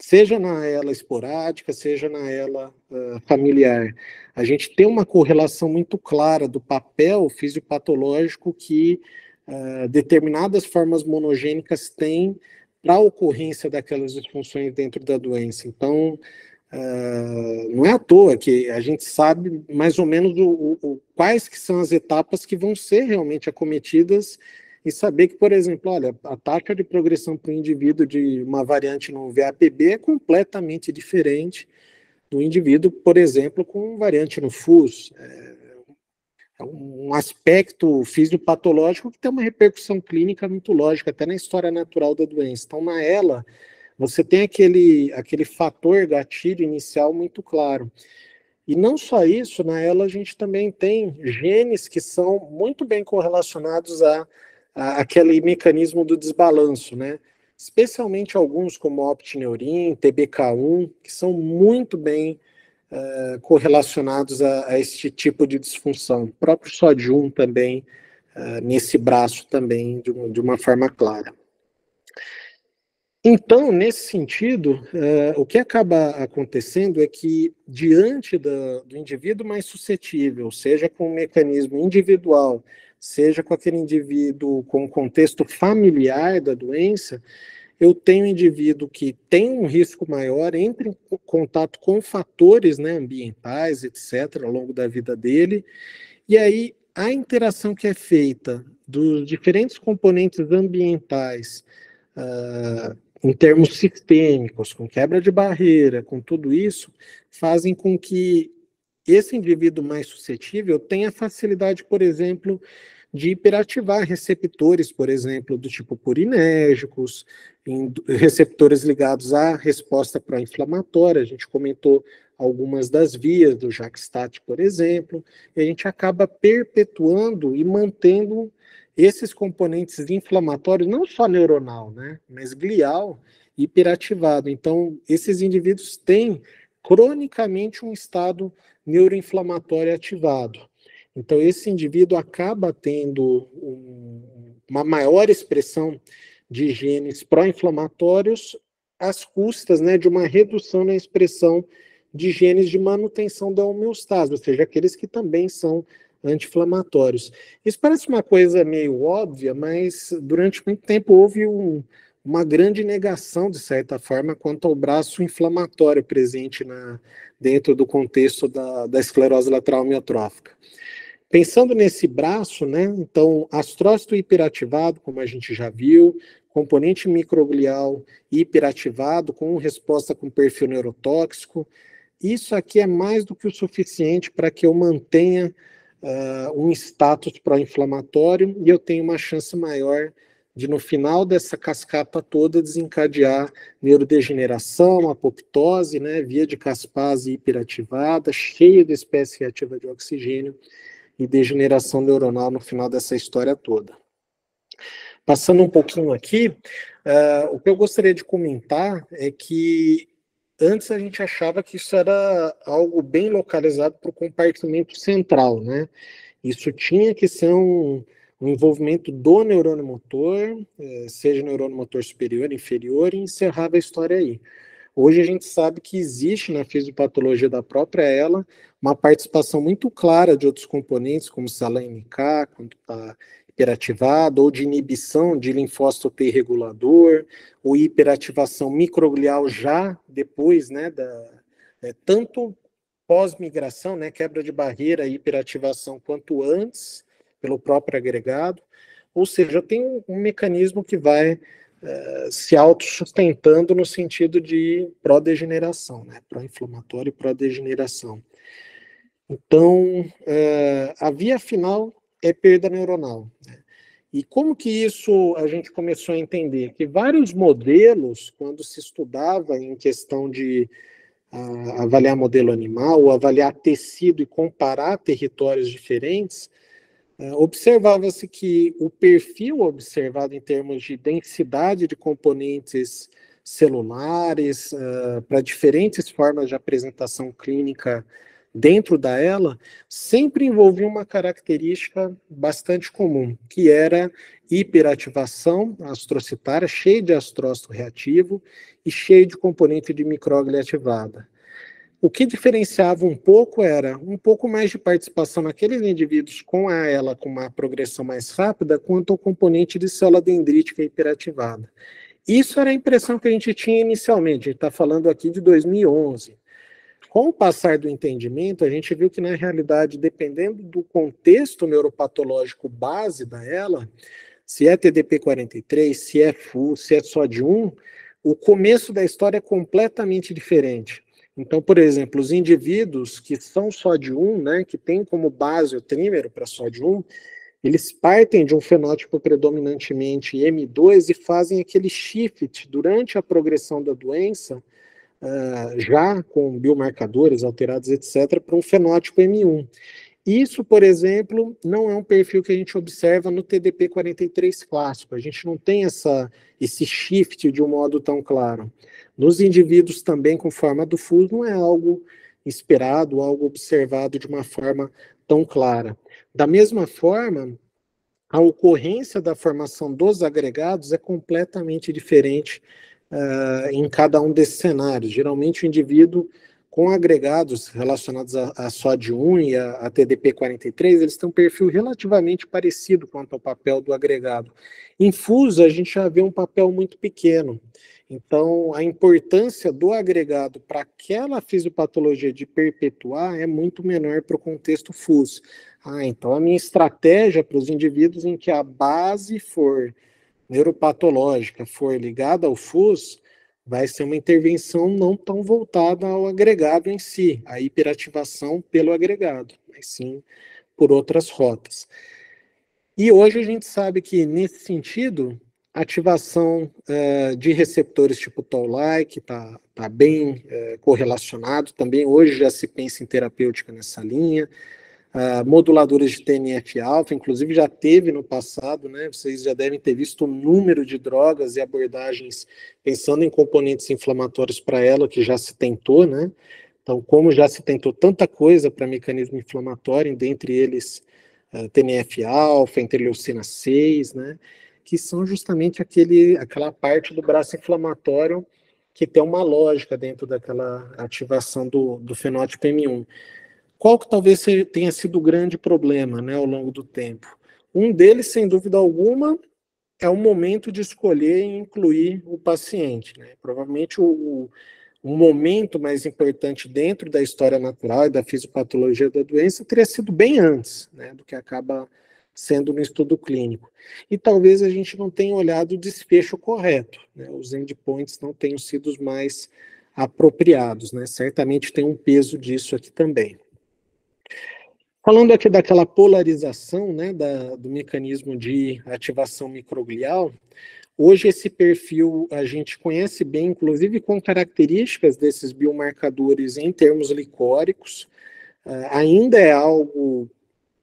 seja na ela esporádica, seja na ela uh, familiar. A gente tem uma correlação muito clara do papel fisiopatológico que uh, determinadas formas monogênicas têm para a ocorrência daquelas disfunções dentro da doença. Então, uh, não é à toa que a gente sabe mais ou menos o, o, quais que são as etapas que vão ser realmente acometidas e saber que, por exemplo, olha, a taxa de progressão para o indivíduo de uma variante no VAPB é completamente diferente do indivíduo, por exemplo, com variante no FUS. É, é um aspecto fisiopatológico que tem uma repercussão clínica muito lógica, até na história natural da doença. Então, na ELA, você tem aquele, aquele fator gatilho inicial muito claro. E não só isso, na ELA a gente também tem genes que são muito bem correlacionados a aquele mecanismo do desbalanço, né? Especialmente alguns como Optineurin, TBK1, que são muito bem uh, correlacionados a, a, este tipo de disfunção. O próprio SOD1 também, uh, nesse braço também, de, de, uma forma clara. Então, nesse sentido, uh, o que acaba acontecendo é que, diante do indivíduo mais suscetível, seja com um mecanismo individual, seja com aquele indivíduo com o contexto familiar da doença, eu tenho um indivíduo que tem um risco maior, entra em contato com fatores né, ambientais, etc., ao longo da vida dele, e aí a interação que é feita dos diferentes componentes ambientais, uh, em termos sistêmicos, com quebra de barreira, com tudo isso, fazem com que esse indivíduo mais suscetível tenha facilidade, por exemplo, de hiperativar receptores, por exemplo, do tipo purinérgicos, receptores ligados à resposta pró-inflamatória. A gente comentou algumas das vias do JAK-STAT, por exemplo, e a gente acaba perpetuando e mantendo esses componentes inflamatórios, não só neuronal, né, mas glial, hiperativado. Então, esses indivíduos têm cronicamente um estado neuroinflamatório ativado. Então, esse indivíduo acaba tendo um, uma maior expressão de genes pró-inflamatórios às custas né, de uma redução na expressão de genes de manutenção da homeostase, ou seja, aqueles que também são anti-inflamatórios. Isso parece uma coisa meio óbvia, mas durante muito tempo houve um, uma grande negação, de certa forma, quanto ao braço inflamatório presente na, dentro do contexto da, da esclerose lateral amiotrófica. Pensando nesse braço, né, então, astrócito hiperativado, como a gente já viu, componente microglial hiperativado com resposta com perfil neurotóxico, isso aqui é mais do que o suficiente para que eu mantenha uh, um status pró-inflamatório e eu tenha uma chance maior de no final dessa cascata toda desencadear neurodegeneração, apoptose, né, via de caspase hiperativada, cheia de espécie reativa de oxigênio e degeneração neuronal no final dessa história toda. Passando um pouquinho aqui, uh, o que eu gostaria de comentar é que antes a gente achava que isso era algo bem localizado para o compartimento central, né? Isso tinha que ser um, o envolvimento do neurônio motor, eh, seja neurônio motor superior, inferior, e encerrava a história aí. Hoje a gente sabe que existe na fisiopatologia da própria ela uma participação muito clara de outros componentes, como sala NK, quando está hiperativado, ou de inibição de linfócito T regulador, ou hiperativação microglial já depois, né, da, é, tanto pós-migração, né, quebra de barreira hiperativação, quanto antes, pelo próprio agregado, ou seja, tem um, um mecanismo que vai uh, se autossustentando no sentido de pró-degeneração, né, pró-inflamatório e pró-degeneração. Então, uh, a via final é perda neuronal. Né? E como que isso a gente começou a entender? Que vários modelos, quando se estudava em questão de uh, avaliar modelo animal, avaliar tecido e comparar territórios diferentes, uh, observava-se que o perfil observado em termos de densidade de componentes celulares uh, para diferentes formas de apresentação clínica dentro da ela, sempre envolvia uma característica bastante comum, que era hiperativação astrocitária, cheia de astrócito reativo e cheio de componente de micróglia ativada. O que diferenciava um pouco era um pouco mais de participação naqueles indivíduos com a ela com uma progressão mais rápida, quanto ao componente de célula dendrítica hiperativada. Isso era a impressão que a gente tinha inicialmente, a gente está falando aqui de 2011. Com o passar do entendimento, a gente viu que, na realidade, dependendo do contexto neuropatológico base da ela, se é TDP-43, se é FU, se é só de um, o começo da história é completamente diferente. Então, por exemplo, os indivíduos que são só de um, né, que tem como base o trímero para só de um, eles partem de um fenótipo predominantemente M2 e fazem aquele shift durante a progressão da doença uh, já com biomarcadores alterados, etc., para um fenótipo M1. Isso, por exemplo, não é um perfil que a gente observa no TDP43 clássico. A gente não tem essa, esse shift de um modo tão claro. Nos indivíduos também com forma do FUS não é algo esperado, algo observado de uma forma tão clara. Da mesma forma, a ocorrência da formação dos agregados é completamente diferente uh, em cada um desses cenários. Geralmente, o indivíduo com agregados relacionados a, a SOD1 e a, a TDP43, eles têm um perfil relativamente parecido quanto ao papel do agregado. Em FUSO, a gente já vê um papel muito pequeno. Então, a importância do agregado para aquela fisiopatologia de perpetuar é muito menor para o contexto FUS. Ah, então a minha estratégia para os indivíduos em que a base for neuropatológica for ligada ao FUS, vai ser uma intervenção não tão voltada ao agregado em si, a hiperativação pelo agregado, mas sim por outras rotas. E hoje a gente sabe que, nesse sentido, ativação uh, de receptores tipo Toll-like está tá bem uh, correlacionado. Também hoje já se pensa em terapêutica nessa linha moduladores de TNF-alfa, inclusive já teve no passado, né? Vocês já devem ter visto o número de drogas e abordagens pensando em componentes inflamatórios para ela que já se tentou, né? Então, como já se tentou tanta coisa para mecanismo inflamatório, dentre eles ah, TNF-alfa, interleucina 6, né? Que são justamente aquele, aquela parte do braço inflamatório que tem uma lógica dentro daquela ativação do, do fenótipo M1. Qual que talvez tenha sido o grande problema né, ao longo do tempo? Um deles, sem dúvida alguma, é o momento de escolher e incluir o paciente. Né? Provavelmente o, o momento mais importante dentro da história natural e da fisiopatologia da doença teria sido bem antes né, do que acaba sendo no estudo clínico. E talvez a gente não tenha olhado o desfecho correto, né? os endpoints não tenham sido os mais apropriados, né? certamente tem um peso disso aqui também. Falando aqui daquela polarização né, da, do mecanismo de ativação microglial, hoje esse perfil a gente conhece bem, inclusive com características desses biomarcadores em termos licóricos, uh, ainda é algo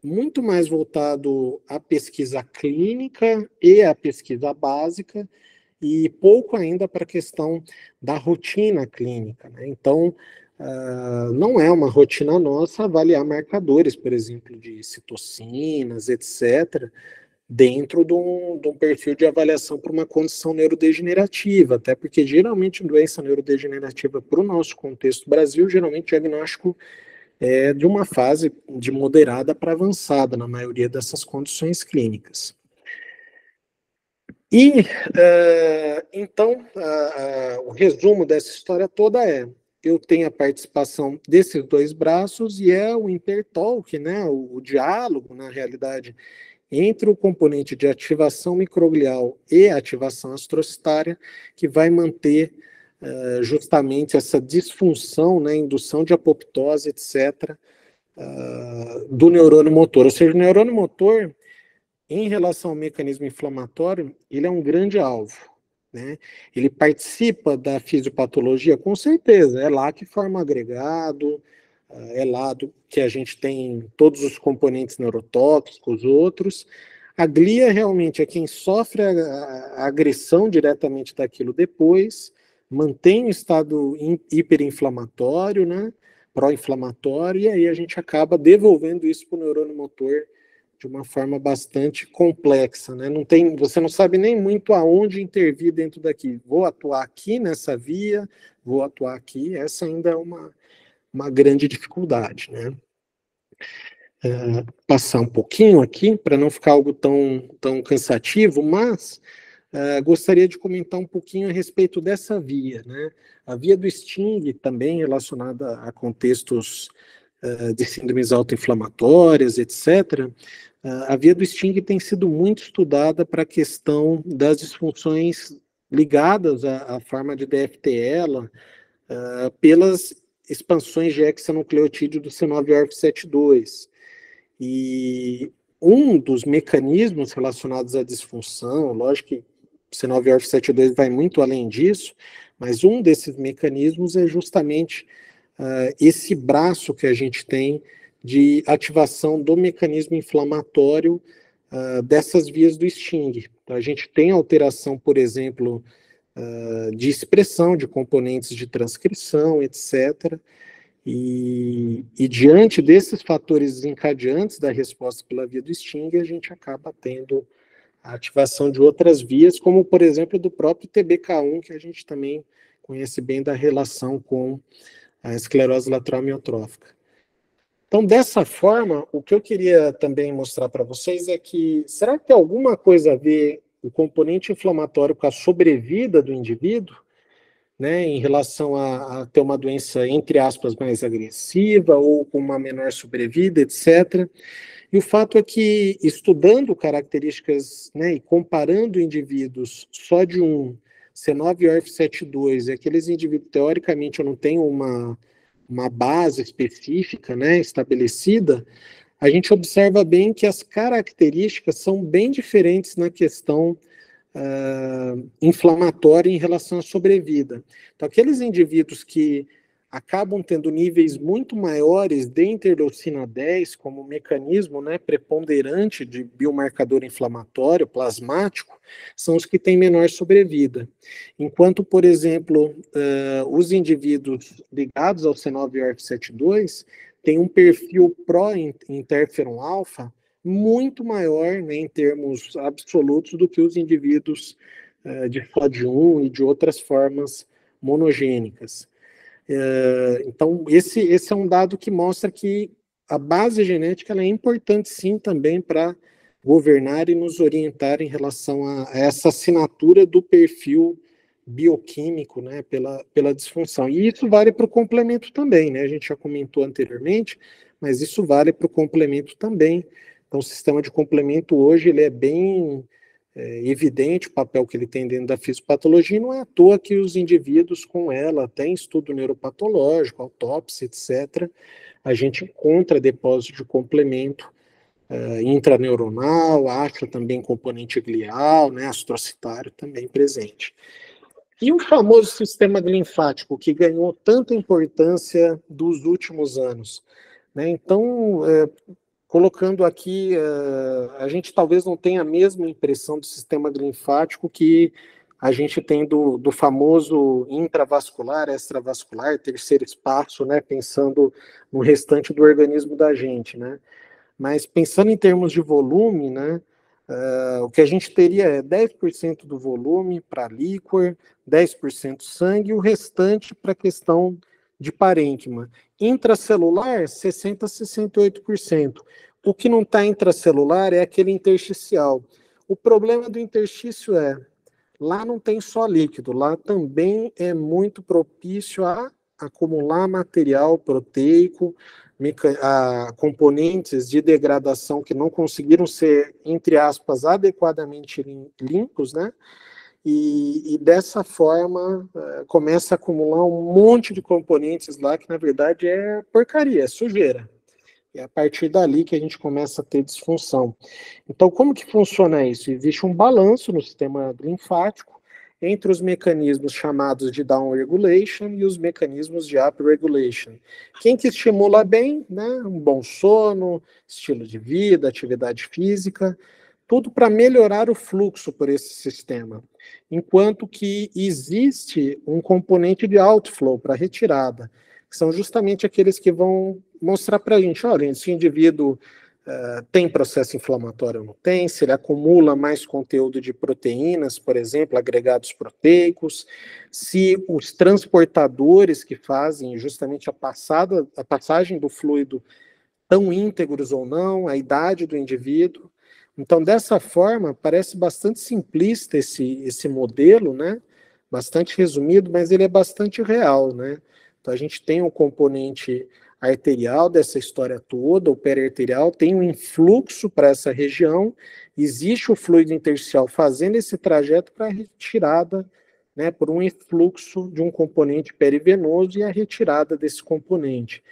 muito mais voltado à pesquisa clínica e à pesquisa básica, e pouco ainda para a questão da rotina clínica. Né? Então, Uh, não é uma rotina nossa avaliar marcadores, por exemplo, de citocinas, etc., dentro de um, de um perfil de avaliação para uma condição neurodegenerativa, até porque geralmente doença neurodegenerativa para o nosso contexto Brasil, geralmente diagnóstico é de uma fase de moderada para avançada na maioria dessas condições clínicas. E uh, então uh, o resumo dessa história toda é eu tenho a participação desses dois braços e é o intertalk, né, o, o diálogo, na realidade, entre o componente de ativação microglial e ativação astrocitária, que vai manter uh, justamente essa disfunção, né, indução de apoptose, etc., uh, eh, do neurônio motor. Ou seja, o neurônio motor, em relação ao mecanismo inflamatório, ele é um grande alvo. Né? Ele participa da fisiopatologia, com certeza, é lá que forma agregado, é lado que a gente tem todos os componentes neurotóxicos, outros. A glia realmente é quem sofre a, a agressão diretamente daquilo depois, mantém o estado hiperinflamatório, né, pró-inflamatório, e aí a gente acaba devolvendo isso para o neurônio motor de uma forma bastante complexa, né? Não tem, você não sabe nem muito aonde intervir dentro daqui. Vou atuar aqui nessa via, vou atuar aqui. Essa ainda é uma, uma grande dificuldade, né? É, passar um pouquinho aqui para não ficar algo tão, tão cansativo, mas é, gostaria de comentar um pouquinho a respeito dessa via, né? A via do Sting também relacionada a contextos uh, de síndromes autoinflamatórias, etc. Uh, a via do Sting tem sido muito estudada para a questão das disfunções ligadas à, à forma de DFT-ela uh, pelas expansões de hexanucleotídeo do C9orf72. E um dos mecanismos relacionados à disfunção, lógico que C9orf72 vai muito além disso, mas um desses mecanismos é justamente uh, esse braço que a gente tem de ativação do mecanismo inflamatório uh, dessas vias do Sting. Então, a gente tem alteração, por exemplo, uh, de expressão de componentes de transcrição, etc. E, e, diante desses fatores desencadeantes da resposta pela via do Sting, a gente acaba tendo a ativação de outras vias, como por exemplo do próprio TBK1, que a gente também conhece bem da relação com a esclerose lateral amiotrófica. Então, dessa forma, o que eu queria também mostrar para vocês é que será que tem alguma coisa a ver o componente inflamatório com a sobrevida do indivíduo, né, em relação a, a ter uma doença, entre aspas, mais agressiva ou com uma menor sobrevida, etc. E o fato é que, estudando características né, e comparando indivíduos só de um C9ORF72, aqueles indivíduos, teoricamente, eu não tenho uma, uma base específica né, estabelecida, a gente observa bem que as características são bem diferentes na questão uh, inflamatória em relação à sobrevida. Então, aqueles indivíduos que acabam tendo níveis muito maiores de interleucina 10 como mecanismo né, preponderante de biomarcador inflamatório plasmático, são os que têm menor sobrevida. Enquanto, por exemplo, uh, os indivíduos ligados ao C9orf72 têm um perfil pró-interferon alfa muito maior né, em termos absolutos do que os indivíduos uh, de FOD1 e de outras formas monogênicas. É, então, esse, esse é um dado que mostra que a base genética é importante sim também para governar e nos orientar em relação a, essa assinatura do perfil bioquímico, né, pela, pela disfunção. E isso vale para o complemento também, né, a gente já comentou anteriormente, mas isso vale para o complemento também. Então, o sistema de complemento hoje, ele é bem é evidente o papel que ele tem dentro da fisiopatologia, não é à toa que os indivíduos com ela têm estudo neuropatológico, autópsia, etc., a gente encontra depósito de complemento uh, intraneuronal, acha também componente glial, né, astrocitário também presente. E o famoso sistema linfático, que ganhou tanta importância dos últimos anos. Né? Então, é, colocando aqui, uh, a gente talvez não tenha a mesma impressão do sistema linfático que a gente tem do, do famoso intravascular, extravascular, terceiro espaço, né, pensando no restante do organismo da gente, né. Mas pensando em termos de volume, né, uh, o que a gente teria é 10% do volume para líquor, 10% sangue e o restante para a questão de parênquima. Intracelular, 60% a 68%. O que não está intracelular é aquele intersticial. O problema do interstício é, lá não tem só líquido, lá também é muito propício a acumular material proteico, a componentes de degradação que não conseguiram ser, entre aspas, adequadamente limpos, né? E, e, dessa forma uh, começa a acumular um monte de componentes lá que na verdade é porcaria, é sujeira. É a partir dali que a gente começa a ter disfunção. Então, como que funciona isso? Existe um balanço no sistema linfático, entre os mecanismos chamados de down regulation e os mecanismos de up regulation. Quem que estimula bem, né? Um bom sono, estilo de vida, atividade física, tudo para melhorar o fluxo por esse sistema. Enquanto que existe um componente de outflow para retirada, que são justamente aqueles que vão mostrar para a gente, olha, esse indivíduo Uh, tem processo inflamatório ou não tem, se ele acumula mais conteúdo de proteínas, por exemplo, agregados proteicos, se os transportadores que fazem justamente a, passada, a passagem do fluido estão íntegros ou não, a idade do indivíduo. Então, dessa forma, parece bastante simplista esse, esse modelo, né? Bastante resumido, mas ele é bastante real, né? Então, a gente tem um componente arterial dessa história toda, o perarterial, tem um influxo para essa região, existe o fluido intersticial fazendo esse trajeto para a retirada, né, por um influxo de um componente perivenoso e a retirada desse componente.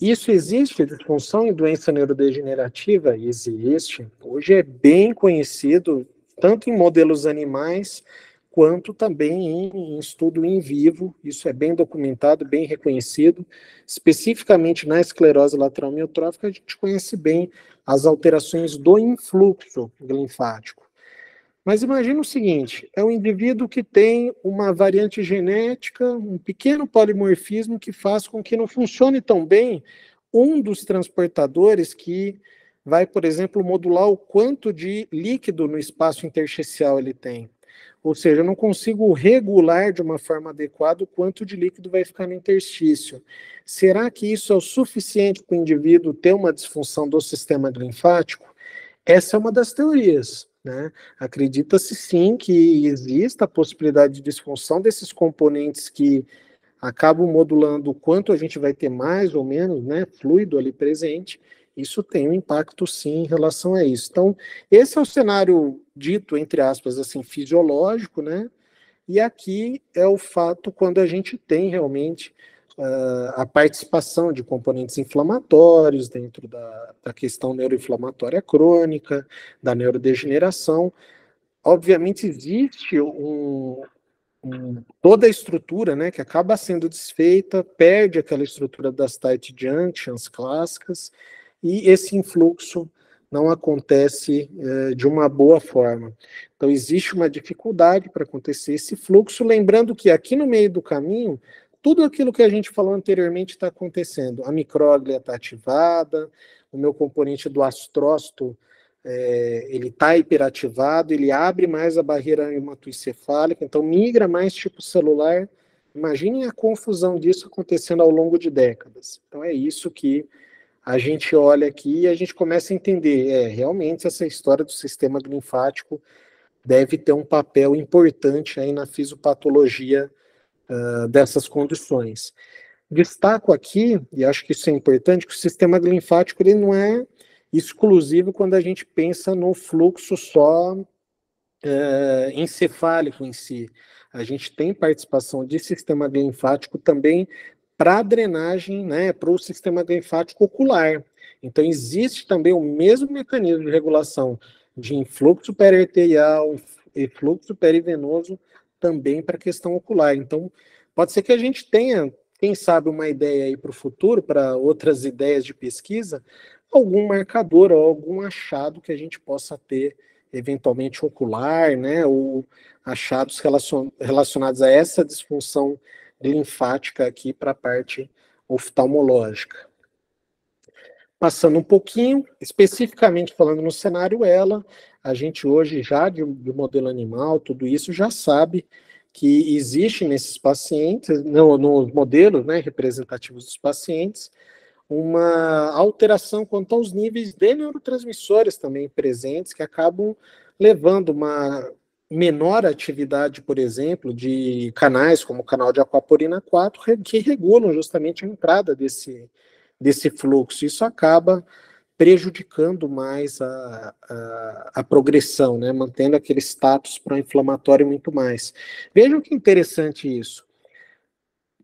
Isso existe, disfunção em doença neurodegenerativa? Existe. Hoje é bem conhecido, tanto em modelos animais, quanto também em, em estudo em vivo, isso é bem documentado, bem reconhecido, especificamente na esclerose lateral miotrófica, a gente conhece bem as alterações do influxo linfático. Mas imagine o seguinte: é um indivíduo que tem uma variante genética, um pequeno polimorfismo que faz com que não funcione tão bem um dos transportadores que vai, por exemplo, modular o quanto de líquido no espaço intersticial ele tem. Ou seja, eu não consigo regular de uma forma adequada o quanto de líquido vai ficar no interstício. Será que isso é o suficiente para o indivíduo ter uma disfunção do sistema linfático? Essa é uma das teorias. Né? Acredita-se sim que exista a possibilidade de disfunção desses componentes que acabam modulando o quanto a gente vai ter mais ou menos né, fluido ali presente, isso tem um impacto sim em relação a isso. Então, esse é o cenário dito, entre aspas, assim, fisiológico, né? E aqui é o fato quando a gente tem realmente a participação de componentes inflamatórios dentro da, da questão neuroinflamatória crônica, da neurodegeneração. Obviamente existe um, um, toda a estrutura, né, que acaba sendo desfeita, perde aquela estrutura das tight junctions clássicas, e esse influxo não acontece é, de uma boa forma. Então, existe uma dificuldade para acontecer esse fluxo, lembrando que aqui no meio do caminho, tudo aquilo que a gente falou anteriormente está acontecendo. A micróglia está ativada, o meu componente do astrócito é, ele está hiperativado, ele abre mais a barreira hematoencefálica, então migra mais tipo celular. Imaginem a confusão disso acontecendo ao longo de décadas. Então é isso que a gente olha aqui e a gente começa a entender, é, realmente essa história do sistema linfático deve ter um papel importante aí na fisiopatologia uh, dessas condições. Destaco aqui, e acho que isso é importante, que o sistema linfático ele não é exclusivo quando a gente pensa no fluxo só uh, encefálico em si. A gente tem participação de sistema linfático também para drenagem, né, para o sistema linfático ocular. Então, existe também o mesmo mecanismo de regulação de influxo perarterial e fluxo perivenoso também para a questão ocular. Então, pode ser que a gente tenha, quem sabe, uma ideia aí para o futuro, para outras ideias de pesquisa, algum marcador ou algum achado que a gente possa ter eventualmente ocular, né, ou achados relacionados a essa disfunção linfática aqui para a parte oftalmológica. Passando um pouquinho, especificamente falando no cenário ela, a gente hoje já de, de modelo animal, tudo isso já sabe que existe nesses pacientes, no, nos modelos né, representativos dos pacientes, uma alteração quanto aos níveis de neurotransmissores também presentes, que acabam levando uma menor atividade, por exemplo, de canais como o canal de aquaporina 4, que regulam justamente a entrada desse, desse fluxo. Isso acaba prejudicando mais a, a, a progressão, né? mantendo aquele status pró-inflamatório muito mais. Vejam que interessante isso.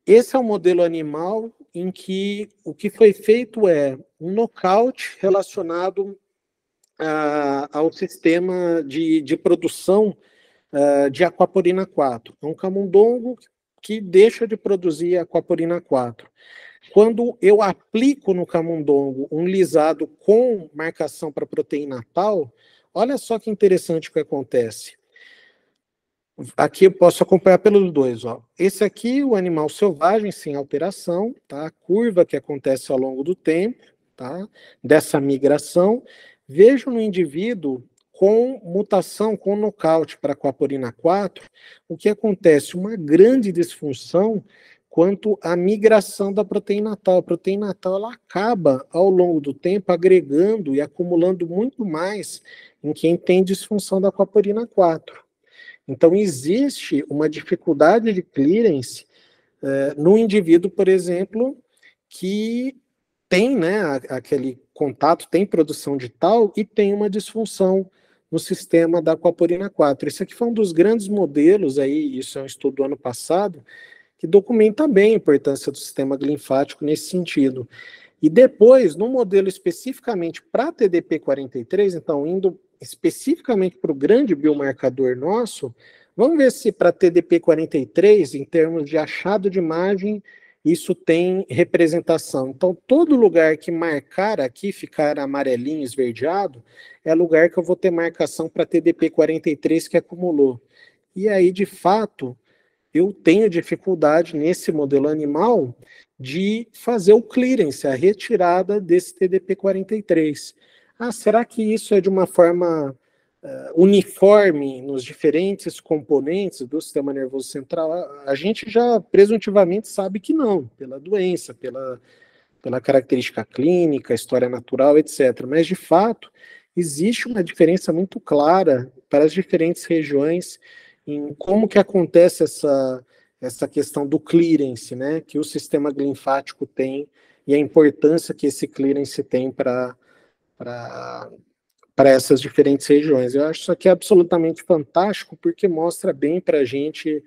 Esse é um modelo animal em que o que foi feito é um nocaute relacionado a, ao sistema de, de produção uh, de aquaporina 4. É um camundongo que deixa de produzir aquaporina 4. Quando eu aplico no camundongo um lisado com marcação para proteína tal, olha só que interessante o que acontece. Aqui eu posso acompanhar dois. Ó. Esse aqui, o animal selvagem, sem alteração, tá? a curva que acontece ao longo do tempo, tá? dessa migração. Vejo no indivíduo com mutação, com nocaute para a coaporina 4, o que acontece? Uma grande disfunção quanto à migração da proteína tal. A proteína tal ela acaba, ao longo do tempo, agregando e acumulando muito mais em quem tem disfunção da coaporina 4. Então, existe uma dificuldade de clearance eh, no indivíduo, por exemplo, que tem né, aquele contato, tem produção de tal e tem uma disfunção no sistema da aquaporina 4. Esse aqui foi um dos grandes modelos, aí, isso é um estudo do ano passado, que documenta bem a importância do sistema linfático nesse sentido. E depois, no modelo especificamente para TDP43, então indo especificamente para o grande biomarcador nosso, vamos ver se para TDP43, em termos de achado de imagem, isso tem representação. Então, todo lugar que marcar aqui, ficar amarelinho, esverdeado, é lugar que eu vou ter marcação para TDP 43 que acumulou. E aí, de fato, eu tenho dificuldade nesse modelo animal de fazer o clearance, a retirada desse TDP 43. Ah, será que isso é de uma forma uh, uniforme nos diferentes componentes do sistema nervoso central, a, a, gente já presuntivamente sabe que não, pela doença, pela, pela característica clínica, história natural, etc. Mas, de fato, existe uma diferença muito clara para as diferentes regiões em como que acontece essa, essa questão do clearance, né, que o sistema linfático tem e a importância que esse clearance tem para essas diferentes regiões. Eu acho isso aqui absolutamente fantástico, porque mostra bem para a gente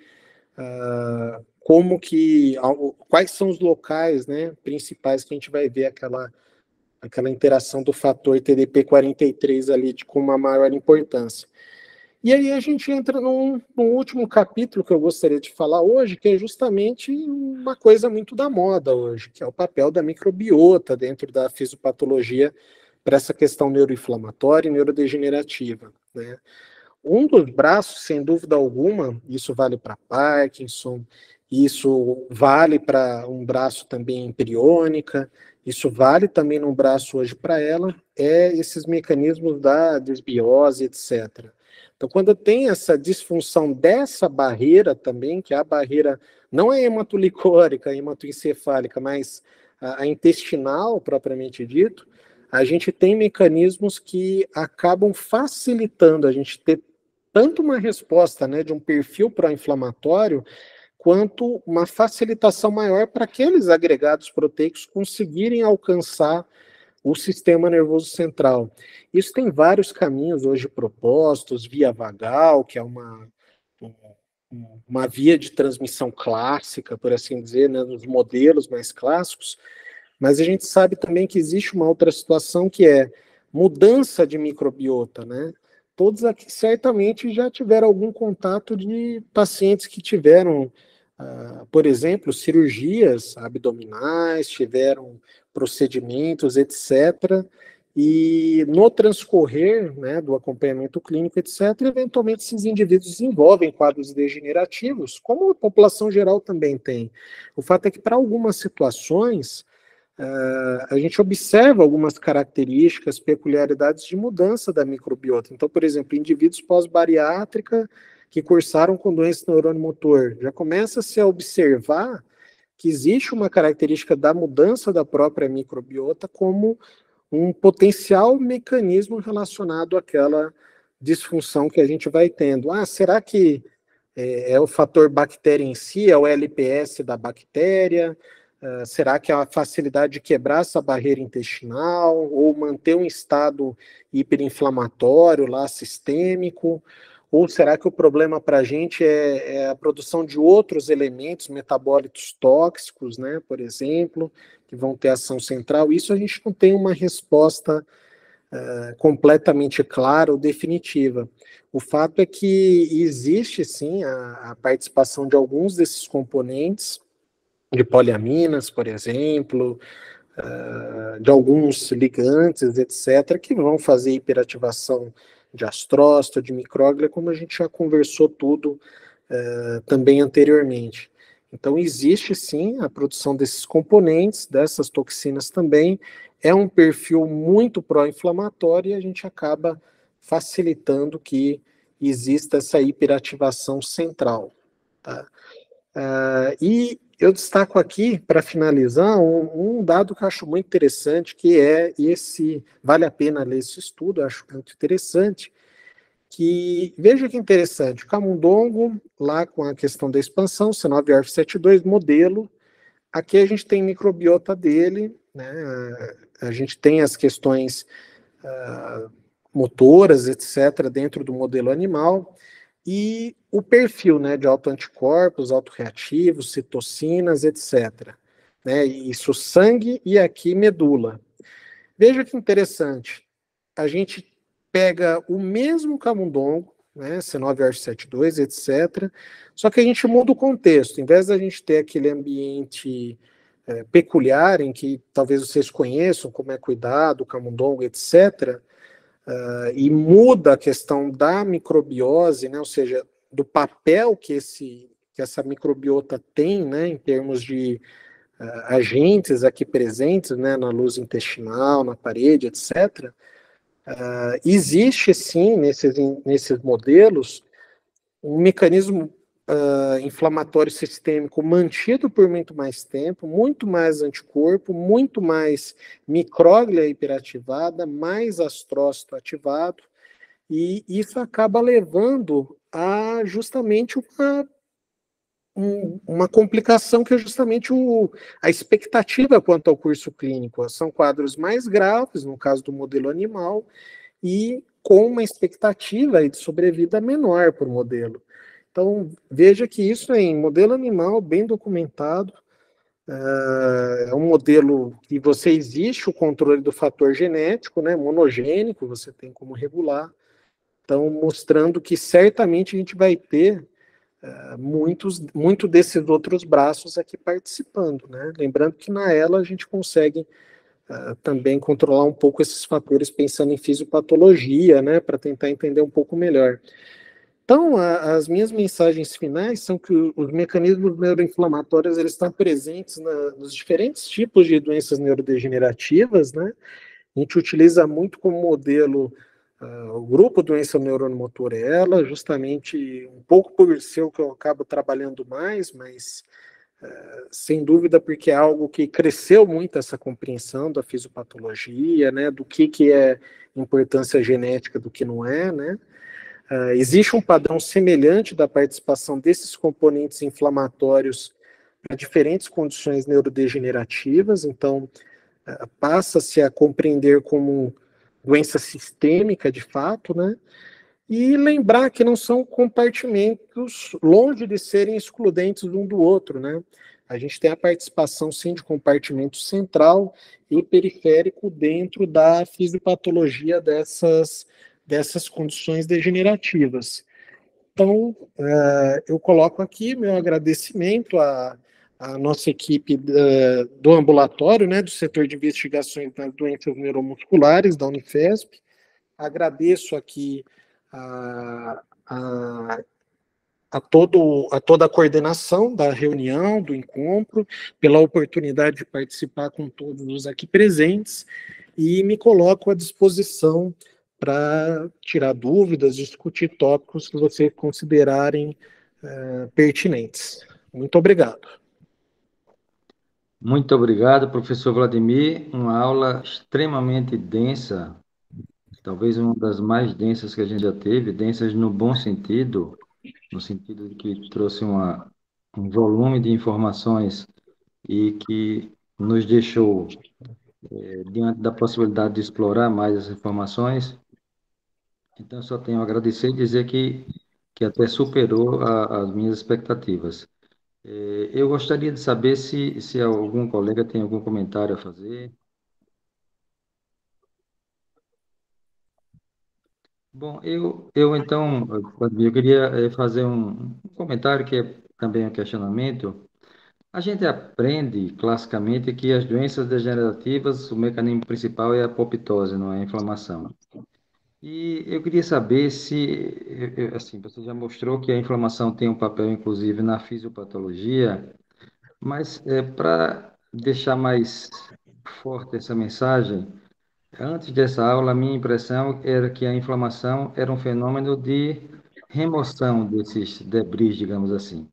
uh, como que, quais são os locais né, principais que a gente vai ver aquela, aquela interação do fator TDP43 ali de, com uma maior importância. E aí a gente entra num, num, último capítulo que eu gostaria de falar hoje, que é justamente uma coisa muito da moda hoje, que é o papel da microbiota dentro da fisiopatologia para essa questão neuroinflamatória e neurodegenerativa. Né? Um dos braços, sem dúvida alguma, isso vale para Parkinson, isso vale para um braço também embriônica, isso vale também num braço hoje para ela, é esses mecanismos da desbiose, etc. Então, quando tem essa disfunção dessa barreira também, que é a barreira não é hematolicórica, hematoencefálica, mas a, a intestinal, propriamente dito, a gente tem mecanismos que acabam facilitando a gente ter tanto uma resposta né, de um perfil pró-inflamatório, quanto uma facilitação maior para aqueles agregados proteicos conseguirem alcançar o sistema nervoso central. Isso tem vários caminhos hoje propostos, via vagal, que é uma, uma via de transmissão clássica, por assim dizer, né, nos modelos mais clássicos, mas a gente sabe também que existe uma outra situação que é mudança de microbiota, né? Todos aqui certamente já tiveram algum contato de pacientes que tiveram, uh, por exemplo, cirurgias abdominais, tiveram procedimentos, etc. E no transcorrer né, do acompanhamento clínico, etc., eventualmente esses indivíduos desenvolvem quadros degenerativos, como a população geral também tem. O fato é que, para algumas situações, Uh, a gente observa algumas características, peculiaridades de mudança da microbiota. Então, por exemplo, indivíduos pós-bariátrica que cursaram com doença neurônio motor, já começa -se a observar que existe uma característica da mudança da própria microbiota como um potencial mecanismo relacionado àquela disfunção que a gente vai tendo. Ah, será que é, é o fator bactéria em si, é o LPS da bactéria? Uh, será que é a facilidade de quebrar essa barreira intestinal ou manter um estado hiperinflamatório lá sistêmico? Ou será que o problema para a gente é, é, a produção de outros elementos metabólitos tóxicos, né, por exemplo, que vão ter ação central? Isso a gente não tem uma resposta uh, completamente clara ou definitiva. O fato é que existe sim a, a participação de alguns desses componentes, de poliaminas, por exemplo, uh, de alguns ligantes, etc., que vão fazer hiperativação de astrócito, de micróglia, como a gente já conversou tudo uh, também anteriormente. Então, existe sim a produção desses componentes, dessas toxinas também, é um perfil muito pró-inflamatório e a gente acaba facilitando que exista essa hiperativação central. Tá? Uh, e eu destaco aqui, para finalizar, um, um, dado que eu acho muito interessante, que é esse, vale a pena ler esse estudo, acho muito interessante, que, veja que interessante, o camundongo, lá com a questão da expansão, C9ORF72, modelo, aqui a gente tem microbiota dele, né, a gente tem as questões uh, motoras, etc., dentro do modelo animal, e o perfil né, de autoanticorpos, autorreativos, citocinas, etc. Né, isso sangue e aqui medula. Veja que interessante, a gente pega o mesmo camundongo, né, C9R72, etc., só que a gente muda o contexto. Em vez da gente ter aquele ambiente é, peculiar, em que talvez vocês conheçam como é cuidado, o camundongo, etc., uh, e muda a questão da microbiose, né, ou seja, do papel que, esse, que essa microbiota tem né, em termos de uh, agentes aqui presentes né, na luz intestinal, na parede, etc., Uh, existe sim nesses, nesses modelos um mecanismo uh, inflamatório sistêmico mantido por muito mais tempo, muito mais anticorpo, muito mais micróglia hiperativada, mais astrócito ativado, e isso acaba levando a justamente uma um, uma complicação que é justamente o, a expectativa quanto ao curso clínico. São quadros mais graves, no caso do modelo animal, e com uma expectativa de sobrevida menor o modelo. Então, veja que isso é em modelo animal, bem documentado, é, é um modelo que você existe o controle do fator genético, né, monogênico, você tem como regular. Então, mostrando que certamente a gente vai ter é, muitos, muito desses outros braços aqui participando, né? Lembrando que na ela a gente consegue uh, também controlar um pouco esses fatores pensando em fisiopatologia, né? Para tentar entender um pouco melhor. Então, a, as minhas mensagens finais são que os mecanismos neuroinflamatórios eles estão presentes na, nos diferentes tipos de doenças neurodegenerativas, né? A gente utiliza muito como modelo Uh, o grupo doença neuromotora é justamente um pouco por ser o que eu acabo trabalhando mais, mas uh, sem dúvida porque é algo que cresceu muito essa compreensão da fisiopatologia, né, do que, que é importância genética do que não é, né. Uh, existe um padrão semelhante da participação desses componentes inflamatórios para diferentes condições neurodegenerativas, então passa-se a compreender como doença sistêmica de fato, né? E lembrar que não são compartimentos longe de serem excludentes um do outro, né? A gente tem a participação, sim, de compartimento central e periférico dentro da fisiopatologia dessas, dessas condições degenerativas. Então, uh, eu coloco aqui meu agradecimento a, a nossa equipe uh, do ambulatório, né, do setor de investigações das doenças neuromusculares da Unifesp. Agradeço aqui a, a, a, todo, a toda a coordenação da reunião, do encontro, pela oportunidade de participar com todos os aqui presentes e me coloco à disposição para tirar dúvidas, discutir tópicos que vocês considerarem uh, pertinentes. Muito obrigado. Muito obrigado, professor Vladimir. Uma aula extremamente densa, talvez uma das mais densas que a gente já teve, densas no bom sentido, no sentido de que trouxe uma, um volume de informações e que nos deixou é, diante da possibilidade de explorar mais essas informações. Então, só tenho a agradecer e dizer que, que até superou a, as minhas expectativas. É, eu gostaria de saber se, se algum colega tem algum comentário a fazer. Bom, eu, eu então, eu queria eh, fazer um comentário que é também um questionamento. A gente aprende classicamente que as doenças degenerativas, o mecanismo principal é a apoptose, não é a inflamação. E eu queria saber se, assim, você já mostrou que a inflamação tem um papel, inclusive, na fisiopatologia, mas é, para deixar mais forte essa mensagem, antes dessa aula, a minha impressão era que a inflamação era um fenômeno de remoção desses debris, digamos assim.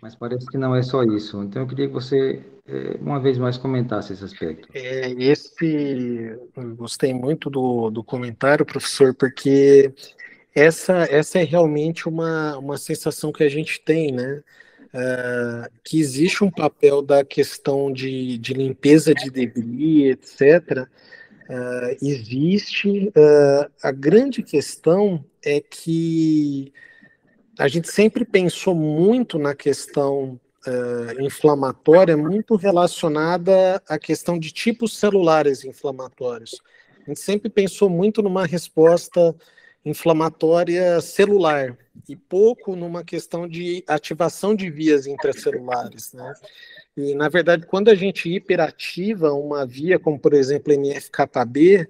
Mas parece que não é só isso. Então, eu queria que você, é, uma vez mais, comentasse esse aspecto. É, esse, gostei muito do, do comentário, professor, porque essa, essa é realmente uma, uma sensação que a gente tem, né? Uh, que existe um papel da questão de, de limpeza de debris, etc. Uh, existe. Uh, a grande questão é que a gente sempre pensou muito na questão uh, inflamatória, muito relacionada à questão de tipos celulares inflamatórios. A gente sempre pensou muito numa resposta inflamatória celular e pouco numa questão de ativação de vias intracelulares, né? E, na verdade, quando a gente hiperativa uma via, como por exemplo NF-κB,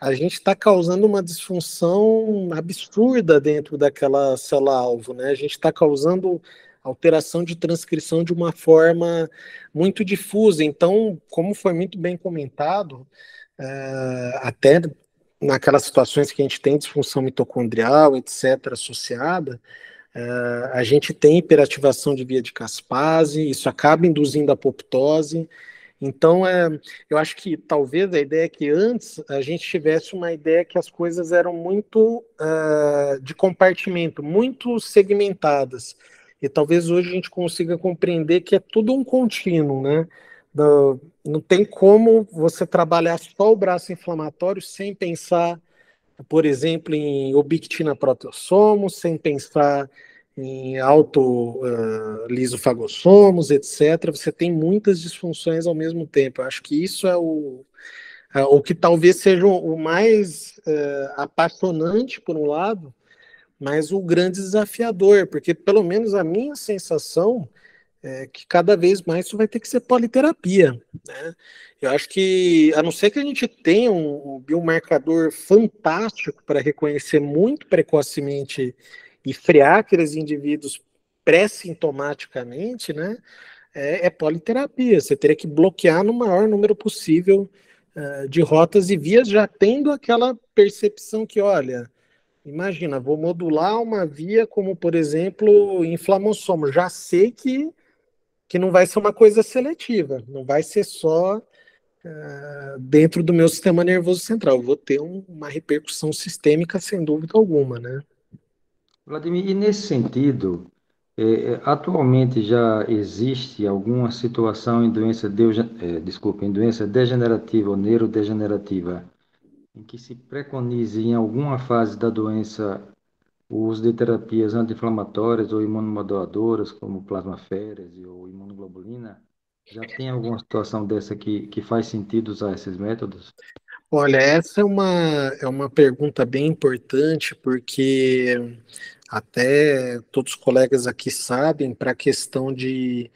a gente está causando uma disfunção absurda dentro daquela célula-alvo, né? A gente está causando alteração de transcrição de uma forma muito difusa. Então, como foi muito bem comentado, é, até naquelas situações que a gente tem disfunção mitocondrial, etc., associada, Uh, a gente tem hiperativação de via de caspase, isso acaba induzindo apoptose. Então, é, eu acho que talvez a ideia é que antes a gente tivesse uma ideia que as coisas eram muito uh, de compartimento, muito segmentadas. E talvez hoje a gente consiga compreender que é tudo um contínuo, né? Do, não tem como você trabalhar só o braço inflamatório sem pensar por exemplo, em obictina proteossomos, sem pensar em autolisofagossomos, uh, etc. Você tem muitas disfunções ao mesmo tempo. Eu acho que isso é o, é, o que talvez seja o mais uh, apaixonante, por um lado, mas o grande desafiador, porque pelo menos a minha sensação é que cada vez mais isso vai ter que ser politerapia. Né? Eu acho que, a não ser que a gente tenha um, biomarcador fantástico para reconhecer muito precocemente e frear aqueles indivíduos pré-sintomaticamente, né? É, é, politerapia. Você teria que bloquear no maior número possível uh, de rotas e vias, já tendo aquela percepção que, olha, imagina, vou modular uma via como, por exemplo, inflamossomo. Já sei que que não vai ser uma coisa seletiva, não vai ser só uh, dentro do meu sistema nervoso central. Vou ter um, uma repercussão sistêmica, sem dúvida alguma, né? Vladimir, e nesse sentido, é, atualmente já existe alguma situação em doença, de, é, desculpa, em doença degenerativa ou neurodegenerativa em que se preconize em alguma fase da doença o uso de terapias anti-inflamatórias ou imunomoduladoras, como plasmaférese ou imunoglobulina, já tem alguma situação dessa que, que faz sentido usar esses métodos? Olha, essa é uma, é uma pergunta bem importante, porque até todos os colegas aqui sabem, para a questão de,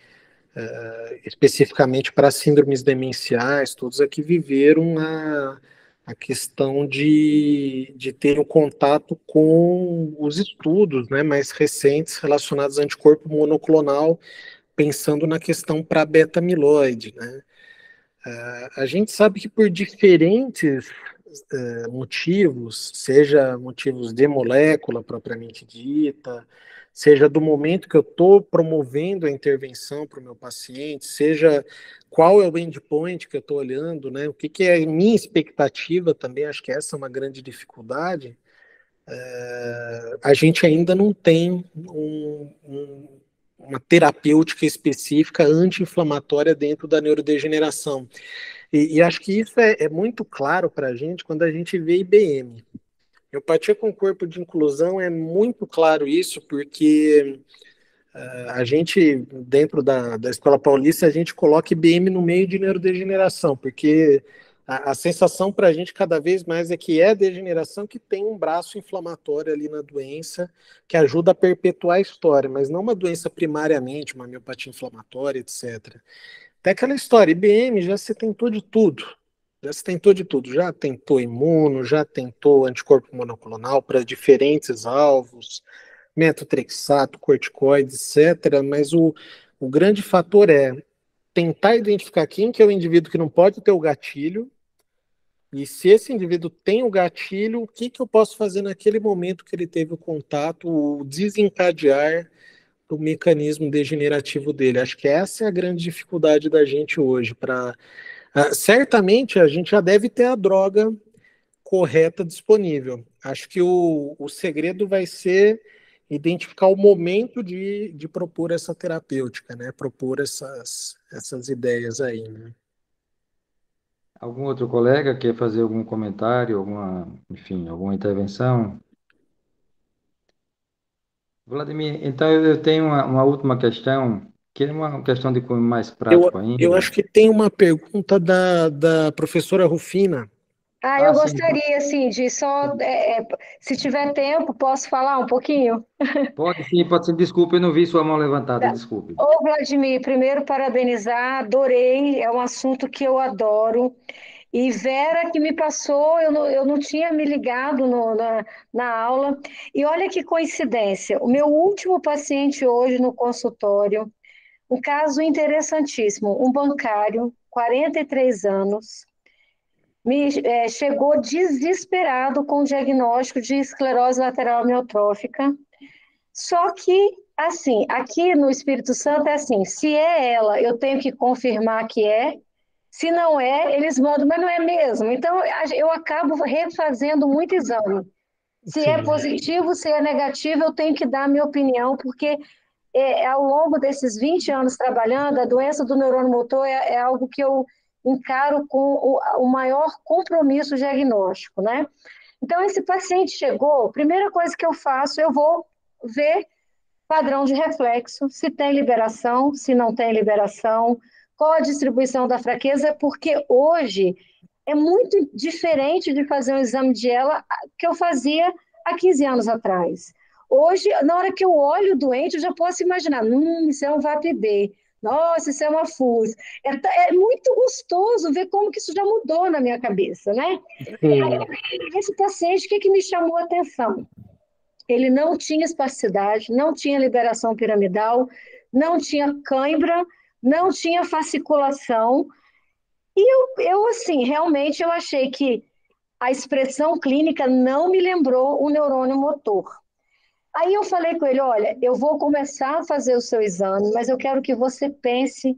uh, especificamente para síndromes demenciais, todos aqui viveram a a questão de, de ter um contato com os estudos né, mais recentes relacionados ao anticorpo monoclonal, pensando na questão para beta-amiloide. Né? Uh, a gente sabe que por diferentes uh, motivos, seja motivos de molécula propriamente dita, seja do momento que eu estou promovendo a intervenção para o meu paciente, seja qual é o endpoint que eu estou olhando, né? O que, que, é minha expectativa também, acho que essa é uma grande dificuldade. É, a gente ainda não tem um, um, uma terapêutica específica anti-inflamatória dentro da neurodegeneração. E, e acho que isso é, é muito claro para a gente quando a gente vê IBM. Empatia com corpo de inclusão é muito claro isso, porque uh, a gente, dentro da, da Escola Paulista, a gente coloca IBM no meio de neurodegeneração, porque a, a sensação para a gente cada vez mais é que é degeneração que tem um braço inflamatório ali na doença que ajuda a perpetuar a história, mas não uma doença primariamente, uma miopatia inflamatória, etc. Até aquela história, IBM já se tentou de tudo, já se tentou de tudo, já tentou imuno, já tentou anticorpo monoclonal para diferentes alvos, metotrexato, corticoides, etc. Mas o, o grande fator é tentar identificar quem que é o indivíduo que não pode ter o gatilho e se esse indivíduo tem o gatilho, o que, que eu posso fazer naquele momento que ele teve o contato, o desencadear do mecanismo degenerativo dele. Acho que essa é a grande dificuldade da gente hoje. Para uh, certamente a gente já deve ter a droga correta disponível. Acho que o, o segredo vai ser identificar o momento de, de propor essa terapêutica, né? Propor essas, essas ideias aí, né? Algum outro colega quer fazer algum comentário, alguma, enfim, alguma intervenção? Vladimir, então eu tenho uma, uma última questão, que é uma questão de cunho mais prático eu, ainda. Eu acho que tem uma pergunta da, da professora Rufina. Ah, eu ah, gostaria, sim, de só, é, é, se tiver tempo, posso falar um pouquinho? Pode sim, pode sim. Desculpe, eu não vi sua mão levantada, tá. desculpe. Ô, Vladimir, primeiro parabenizar, adorei, é um assunto que eu adoro. E Vera, que me passou, eu não, eu não tinha me ligado no, na, na aula. E olha que coincidência, o meu último paciente hoje no consultório, um caso interessantíssimo, um bancário, 43 anos, me é, chegou desesperado com o diagnóstico de esclerose lateral amiotrófica. Só que, assim, aqui no Espírito Santo é assim: se é ela, eu tenho que confirmar que é, se não é, eles mandam, mas não é mesmo. Então, eu acabo refazendo muito exame. Se é Sim. é positivo, se é negativo, eu tenho que dar a minha opinião, porque é, ao longo desses 20 anos trabalhando, a doença do neurônio motor é, é algo que eu encaro com o, o maior compromisso diagnóstico, né? Então, esse paciente chegou, primeira coisa que eu faço, eu vou ver padrão de reflexo, se tem liberação, se não tem liberação, qual a distribuição da fraqueza, porque hoje é muito diferente de fazer um exame de ela que eu fazia há 15 anos atrás. Hoje, na hora que eu olho o doente, eu já posso imaginar, hum, isso é um VAP-B, nossa, isso é uma FUS. É, é, muito gostoso ver como que isso já mudou na minha cabeça, né? Sim. Esse paciente, o que, que me chamou a atenção? Ele não tinha espasticidade, não tinha liberação piramidal, não tinha cãibra, não tinha fasciculação. E eu, eu, assim, realmente eu achei que a expressão clínica não me lembrou o neurônio motor. Aí eu falei com ele: olha, eu vou começar a fazer o seu exame, mas eu quero que você pense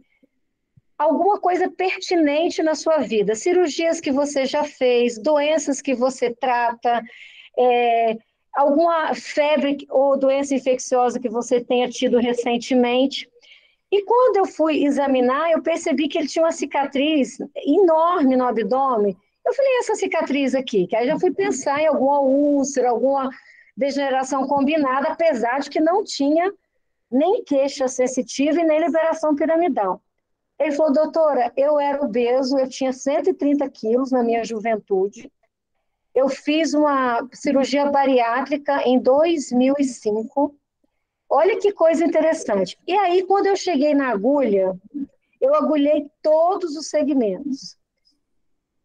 alguma coisa pertinente na sua vida, cirurgias que você já fez, doenças que você trata, é, alguma febre ou doença infecciosa que você tenha tido recentemente. E quando eu fui examinar, eu percebi que ele tinha uma cicatriz enorme no abdômen. Eu falei, essa cicatriz aqui, que aí já fui pensar em alguma úlcera, alguma degeneração combinada, apesar de que não tinha nem queixa sensitiva e nem liberação piramidal. Ele falou, doutora, eu era obeso, eu tinha 130 quilos na minha juventude, eu fiz uma cirurgia bariátrica em 2005, olha que coisa interessante. E aí, quando eu cheguei na agulha, eu agulhei todos os segmentos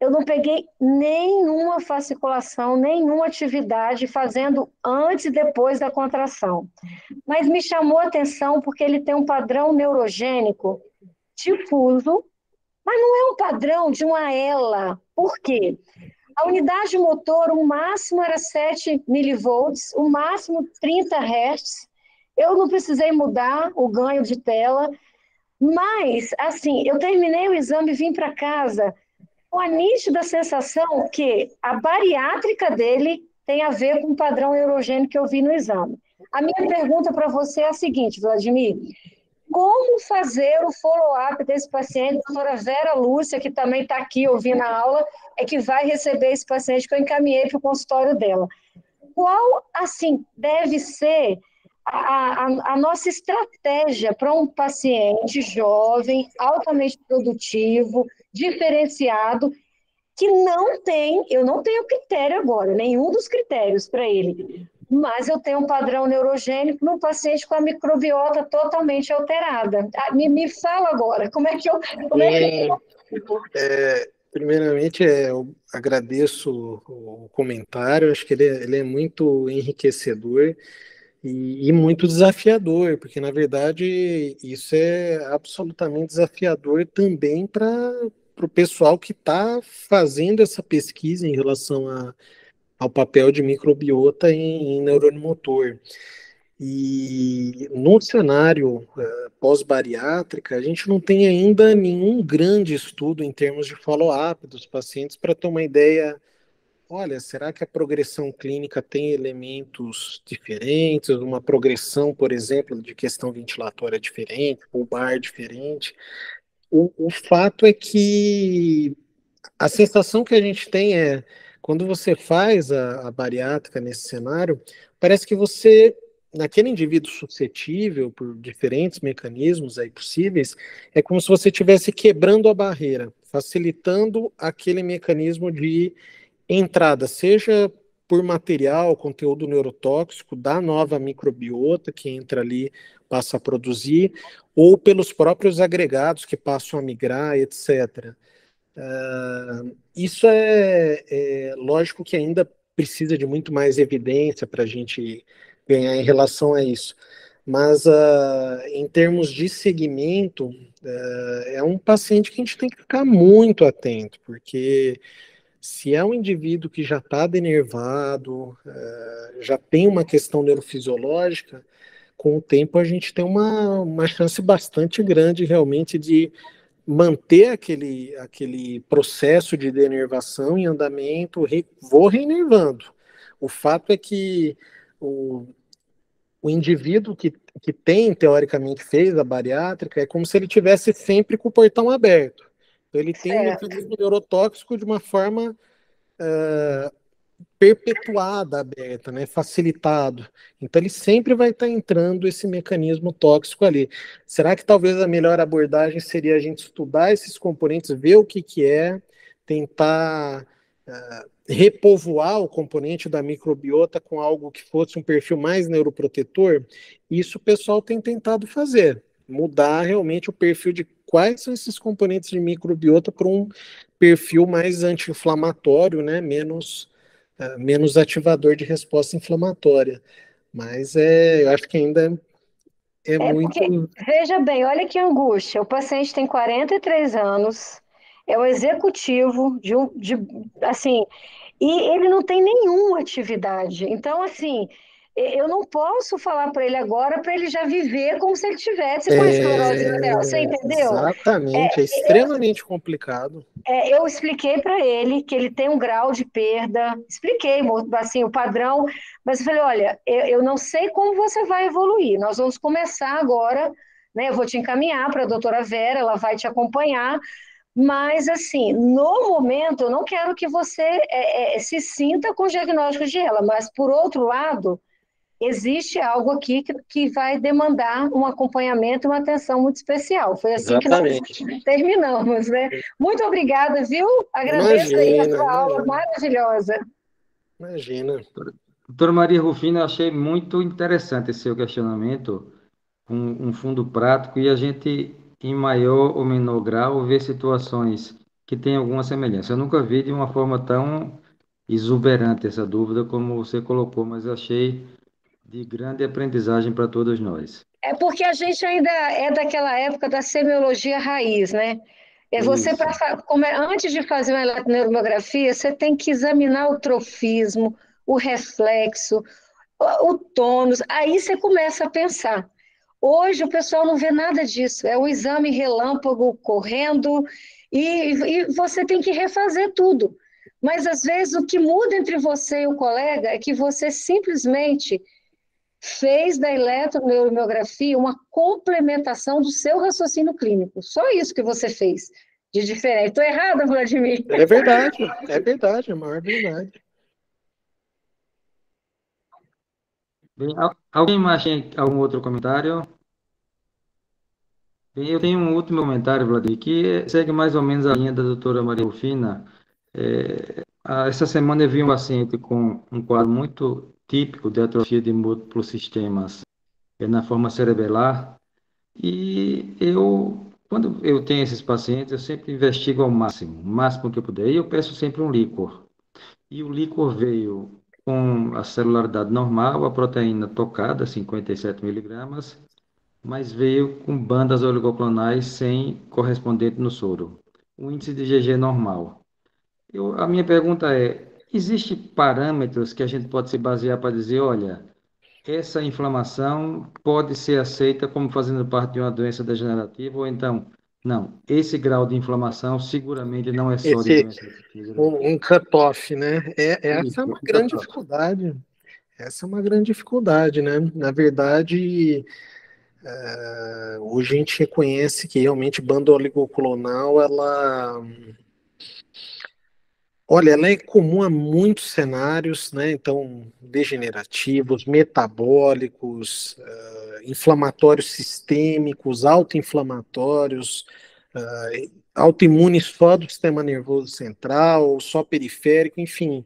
eu não peguei nenhuma fasciculação, nenhuma atividade fazendo antes e depois da contração. Mas me chamou a atenção porque ele tem um padrão neurogênico difuso, mas não é um padrão de uma ELA. Por quê? A unidade motor, o máximo era 7 milivolts, o máximo 30 Hz. Eu não precisei mudar o ganho de tela, mas, assim, eu terminei o exame e vim para casa com a nítida sensação que a bariátrica dele tem a ver com o padrão eurogênico que eu vi no exame. A minha pergunta para você é a seguinte, Vladimir: como fazer o follow-up desse paciente? A doutora Vera Lúcia, que também está aqui ouvindo a aula, é que vai receber esse paciente que eu encaminhei para o consultório dela. Qual, assim, deve ser a, a, a nossa estratégia para um paciente jovem, altamente produtivo, diferenciado, que não tem, eu não tenho critério agora, nenhum dos critérios para ele, mas eu tenho um padrão neurogênico num paciente com a microbiota totalmente alterada. Ah, me, me fala agora, como é que eu. Como é, que é, primeiramente, é, eu agradeço o comentário, acho que ele é, ele é muito enriquecedor e, e, muito desafiador, porque na verdade isso é absolutamente desafiador também para o pessoal que está fazendo essa pesquisa em relação a, ao papel de microbiota em, em neurônio motor. E no cenário uh, pós-bariátrica, a gente não tem ainda nenhum grande estudo em termos de follow-up dos pacientes para ter uma ideia olha, será que a progressão clínica tem elementos diferentes, uma progressão, por exemplo, de questão ventilatória diferente, pulbar diferente? O, o fato é que a sensação que a gente tem é, quando você faz a, a bariátrica nesse cenário, parece que você naquele indivíduo suscetível por diferentes mecanismos aí possíveis, é como se você estivesse quebrando a barreira, facilitando aquele mecanismo de entrada, seja por material, conteúdo neurotóxico da nova microbiota que entra ali, passa a produzir, ou pelos próprios agregados que passam a migrar, etc. Uh, ah, isso é, é, lógico que ainda precisa de muito mais evidência para a gente ganhar em relação a isso. Mas uh, em termos de segmento, uh, é um paciente que a gente tem que ficar muito atento, porque se é um indivíduo que já está denervado, uh, já tem uma questão neurofisiológica, com o tempo a gente tem uma, uma chance bastante grande realmente de manter aquele, aquele processo de denervação em andamento, re, vou reinervando. O fato é que o, o indivíduo que, que tem, teoricamente, fez a bariátrica, é como se ele tivesse sempre com o portão aberto. Então, ele tem certo. um mecanismo neurotóxico de uma forma uh, perpetuada, aberta, né, facilitado. Então ele sempre vai estar tá entrando esse mecanismo tóxico ali. Será que talvez a melhor abordagem seria a gente estudar esses componentes, ver o que, que é, tentar uh, repovoar o componente da microbiota com algo que fosse um perfil mais neuroprotetor? Isso o pessoal tem tentado fazer mudar realmente o perfil de quais são esses componentes de microbiota para um perfil mais anti-inflamatório, né, menos, uh, menos ativador de resposta inflamatória. Mas é, eu acho que ainda é, é muito. Porque, veja bem, olha que angústia. O paciente tem 43 anos, é o executivo de um. De, assim, e ele não tem nenhuma atividade. Então, assim, eu não posso falar para ele agora para ele já viver como se ele tivesse com a esclerose lateral, você entendeu? Exatamente, é, é extremamente eu, complicado. É, eu expliquei para ele que ele tem um grau de perda, expliquei assim o padrão, mas eu falei, olha, eu, eu não sei como você vai evoluir, nós vamos começar agora, né? Eu vou te encaminhar para a doutora Vera, ela vai te acompanhar, mas, assim, no momento, eu não quero que você é, é, se sinta com o diagnóstico de ela, mas, por outro lado, existe algo aqui que, que vai demandar um acompanhamento e uma atenção muito especial. Foi assim Exatamente. que nós terminamos, né? Muito obrigada, viu? Agradeço imagina, aí a sua imagina. aula maravilhosa. Imagina. Doutora Maria Rufina, achei muito interessante esse seu questionamento, um, um fundo prático, e a gente, em maior ou menor grau, vê situações que têm alguma semelhança. Eu nunca vi de uma forma tão exuberante essa dúvida como você colocou, mas achei de grande aprendizagem para todos nós. É porque a gente ainda é daquela época da semiologia raiz, né? É você como é, antes de fazer uma eletroneuromografia, você tem que examinar o trofismo, o reflexo, o, o tônus. Aí você começa a pensar. Hoje o pessoal não vê nada disso. É o exame relâmpago correndo e, e você tem que refazer tudo. Mas às vezes o que muda entre você e o colega é que você simplesmente fez da eletroneuromiografia uma complementação do seu raciocínio clínico. Só isso que você fez de diferente. Estou errada, Vladimir? É verdade, é verdade, é a maior verdade. Bem, alguém mais tem algum outro comentário? Bem, eu tenho um último comentário, Vladimir, que segue mais ou menos a linha da doutora Maria Rufina. É, essa semana eu vi um paciente com um quadro muito típico de atrofia de múltiplos sistemas é, na forma cerebelar, e eu, quando eu tenho esses pacientes, eu sempre investigo ao máximo, o máximo que eu puder, e eu peço sempre um líquor. E o líquor veio com a celularidade normal, a proteína tocada, 57 miligramas, mas veio com bandas oligoclonais sem correspondente no soro. O índice de GG normal. Eu, a minha pergunta é: existem parâmetros que a gente pode se basear para dizer, olha, essa inflamação pode ser aceita como fazendo parte de uma doença degenerativa ou então não, esse grau de inflamação seguramente não é só esse, de doença um, um cut-off, né? É, essa é uma grande dificuldade. Essa é uma grande dificuldade, né? Na verdade, uh, hoje a gente reconhece que realmente banda oligoclonal, ela Olha, ela é comum a muitos cenários, né? Então, degenerativos, metabólicos, uh, inflamatórios sistêmicos, autoinflamatórios, uh, autoimunes só do sistema nervoso central, só periférico, enfim.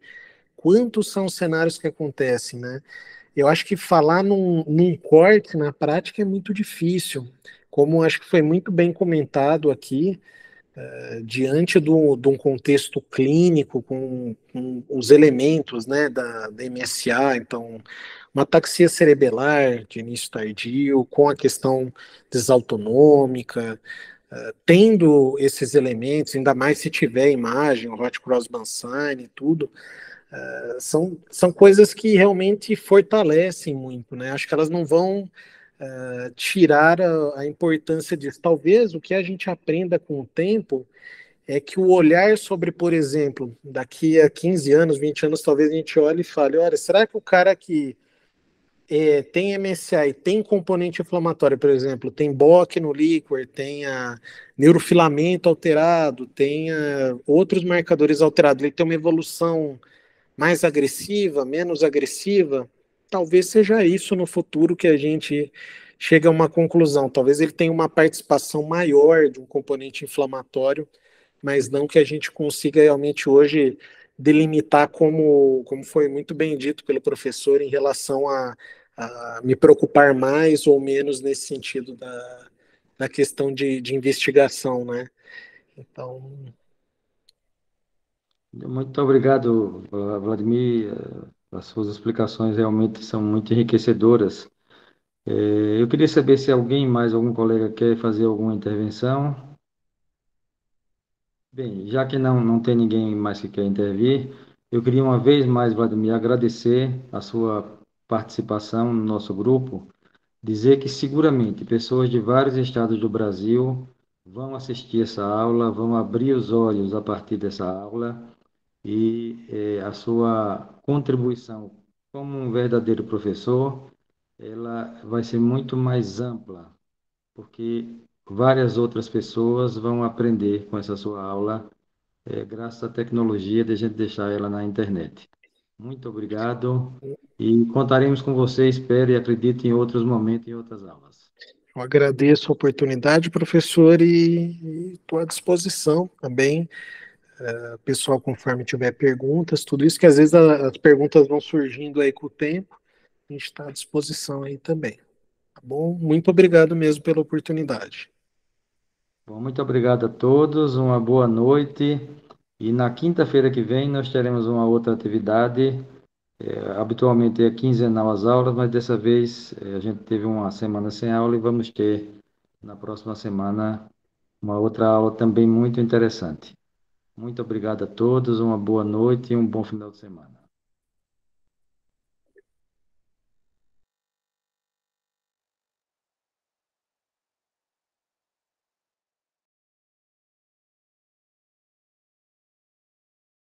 Quantos são os cenários que acontecem, né? Eu acho que falar num, num corte na prática é muito difícil. Como acho que foi muito bem comentado aqui, eh, diante de um contexto clínico com, com os elementos né, da, da, MSA, então uma ataxia cerebelar de início tardio, com a questão desautonômica, uh, tendo esses elementos, ainda mais se tiver imagem, o Hot Cross Bansine e tudo, uh, são, são coisas que realmente fortalecem muito, né? Acho que elas não vão uh, tirar a, a, importância disso. Talvez o que a gente aprenda com o tempo é que o olhar sobre, por exemplo, daqui a 15 anos, 20 anos, talvez a gente olhe e fale: olha, será que o cara que é, tem MSA e tem componente inflamatório, por exemplo, tem BOC no líquor, tem a neurofilamento alterado, tem a, outros marcadores alterados, ele tem uma evolução mais agressiva, menos agressiva, talvez seja isso no futuro que a gente chega a uma conclusão. Talvez ele tenha uma participação maior de um componente inflamatório, mas não que a gente consiga realmente hoje delimitar como, como foi muito bem dito pelo professor em relação a, a me preocupar mais ou menos nesse sentido da, da questão de, de investigação, né? Então... Muito obrigado, Vladimir. As suas explicações realmente são muito enriquecedoras. É, eu queria saber se alguém mais, algum colega quer fazer alguma intervenção. Bem, já que não, não tem ninguém mais que quer intervir, eu queria uma vez mais, Vladimir, agradecer a sua participação no nosso grupo, dizer que seguramente pessoas de vários estados do Brasil vão assistir essa aula, vão abrir os olhos a partir dessa aula e é, a sua contribuição como um verdadeiro professor, ela vai ser muito mais ampla, porque várias outras pessoas vão aprender com essa sua aula, é, graças à tecnologia de a gente deixar ela na internet. Muito obrigado e contaremos com você, espero e acredito, em outros momentos, em outras aulas. Eu agradeço a oportunidade, professor, e estou à disposição também uh, pessoal, conforme tiver perguntas, tudo isso que às vezes a, as perguntas vão surgindo aí com o tempo, a gente está à disposição aí também. Tá bom? Muito obrigado mesmo pela oportunidade. Bom, muito obrigado a todos, uma boa noite. E na quinta-feira que vem nós teremos uma outra atividade. É, habitualmente é quinzenal as aulas, mas dessa vez é, a gente teve uma semana sem aula e vamos ter na próxima semana uma outra aula também muito interessante. Muito obrigado a todos, uma boa noite e um bom final de semana.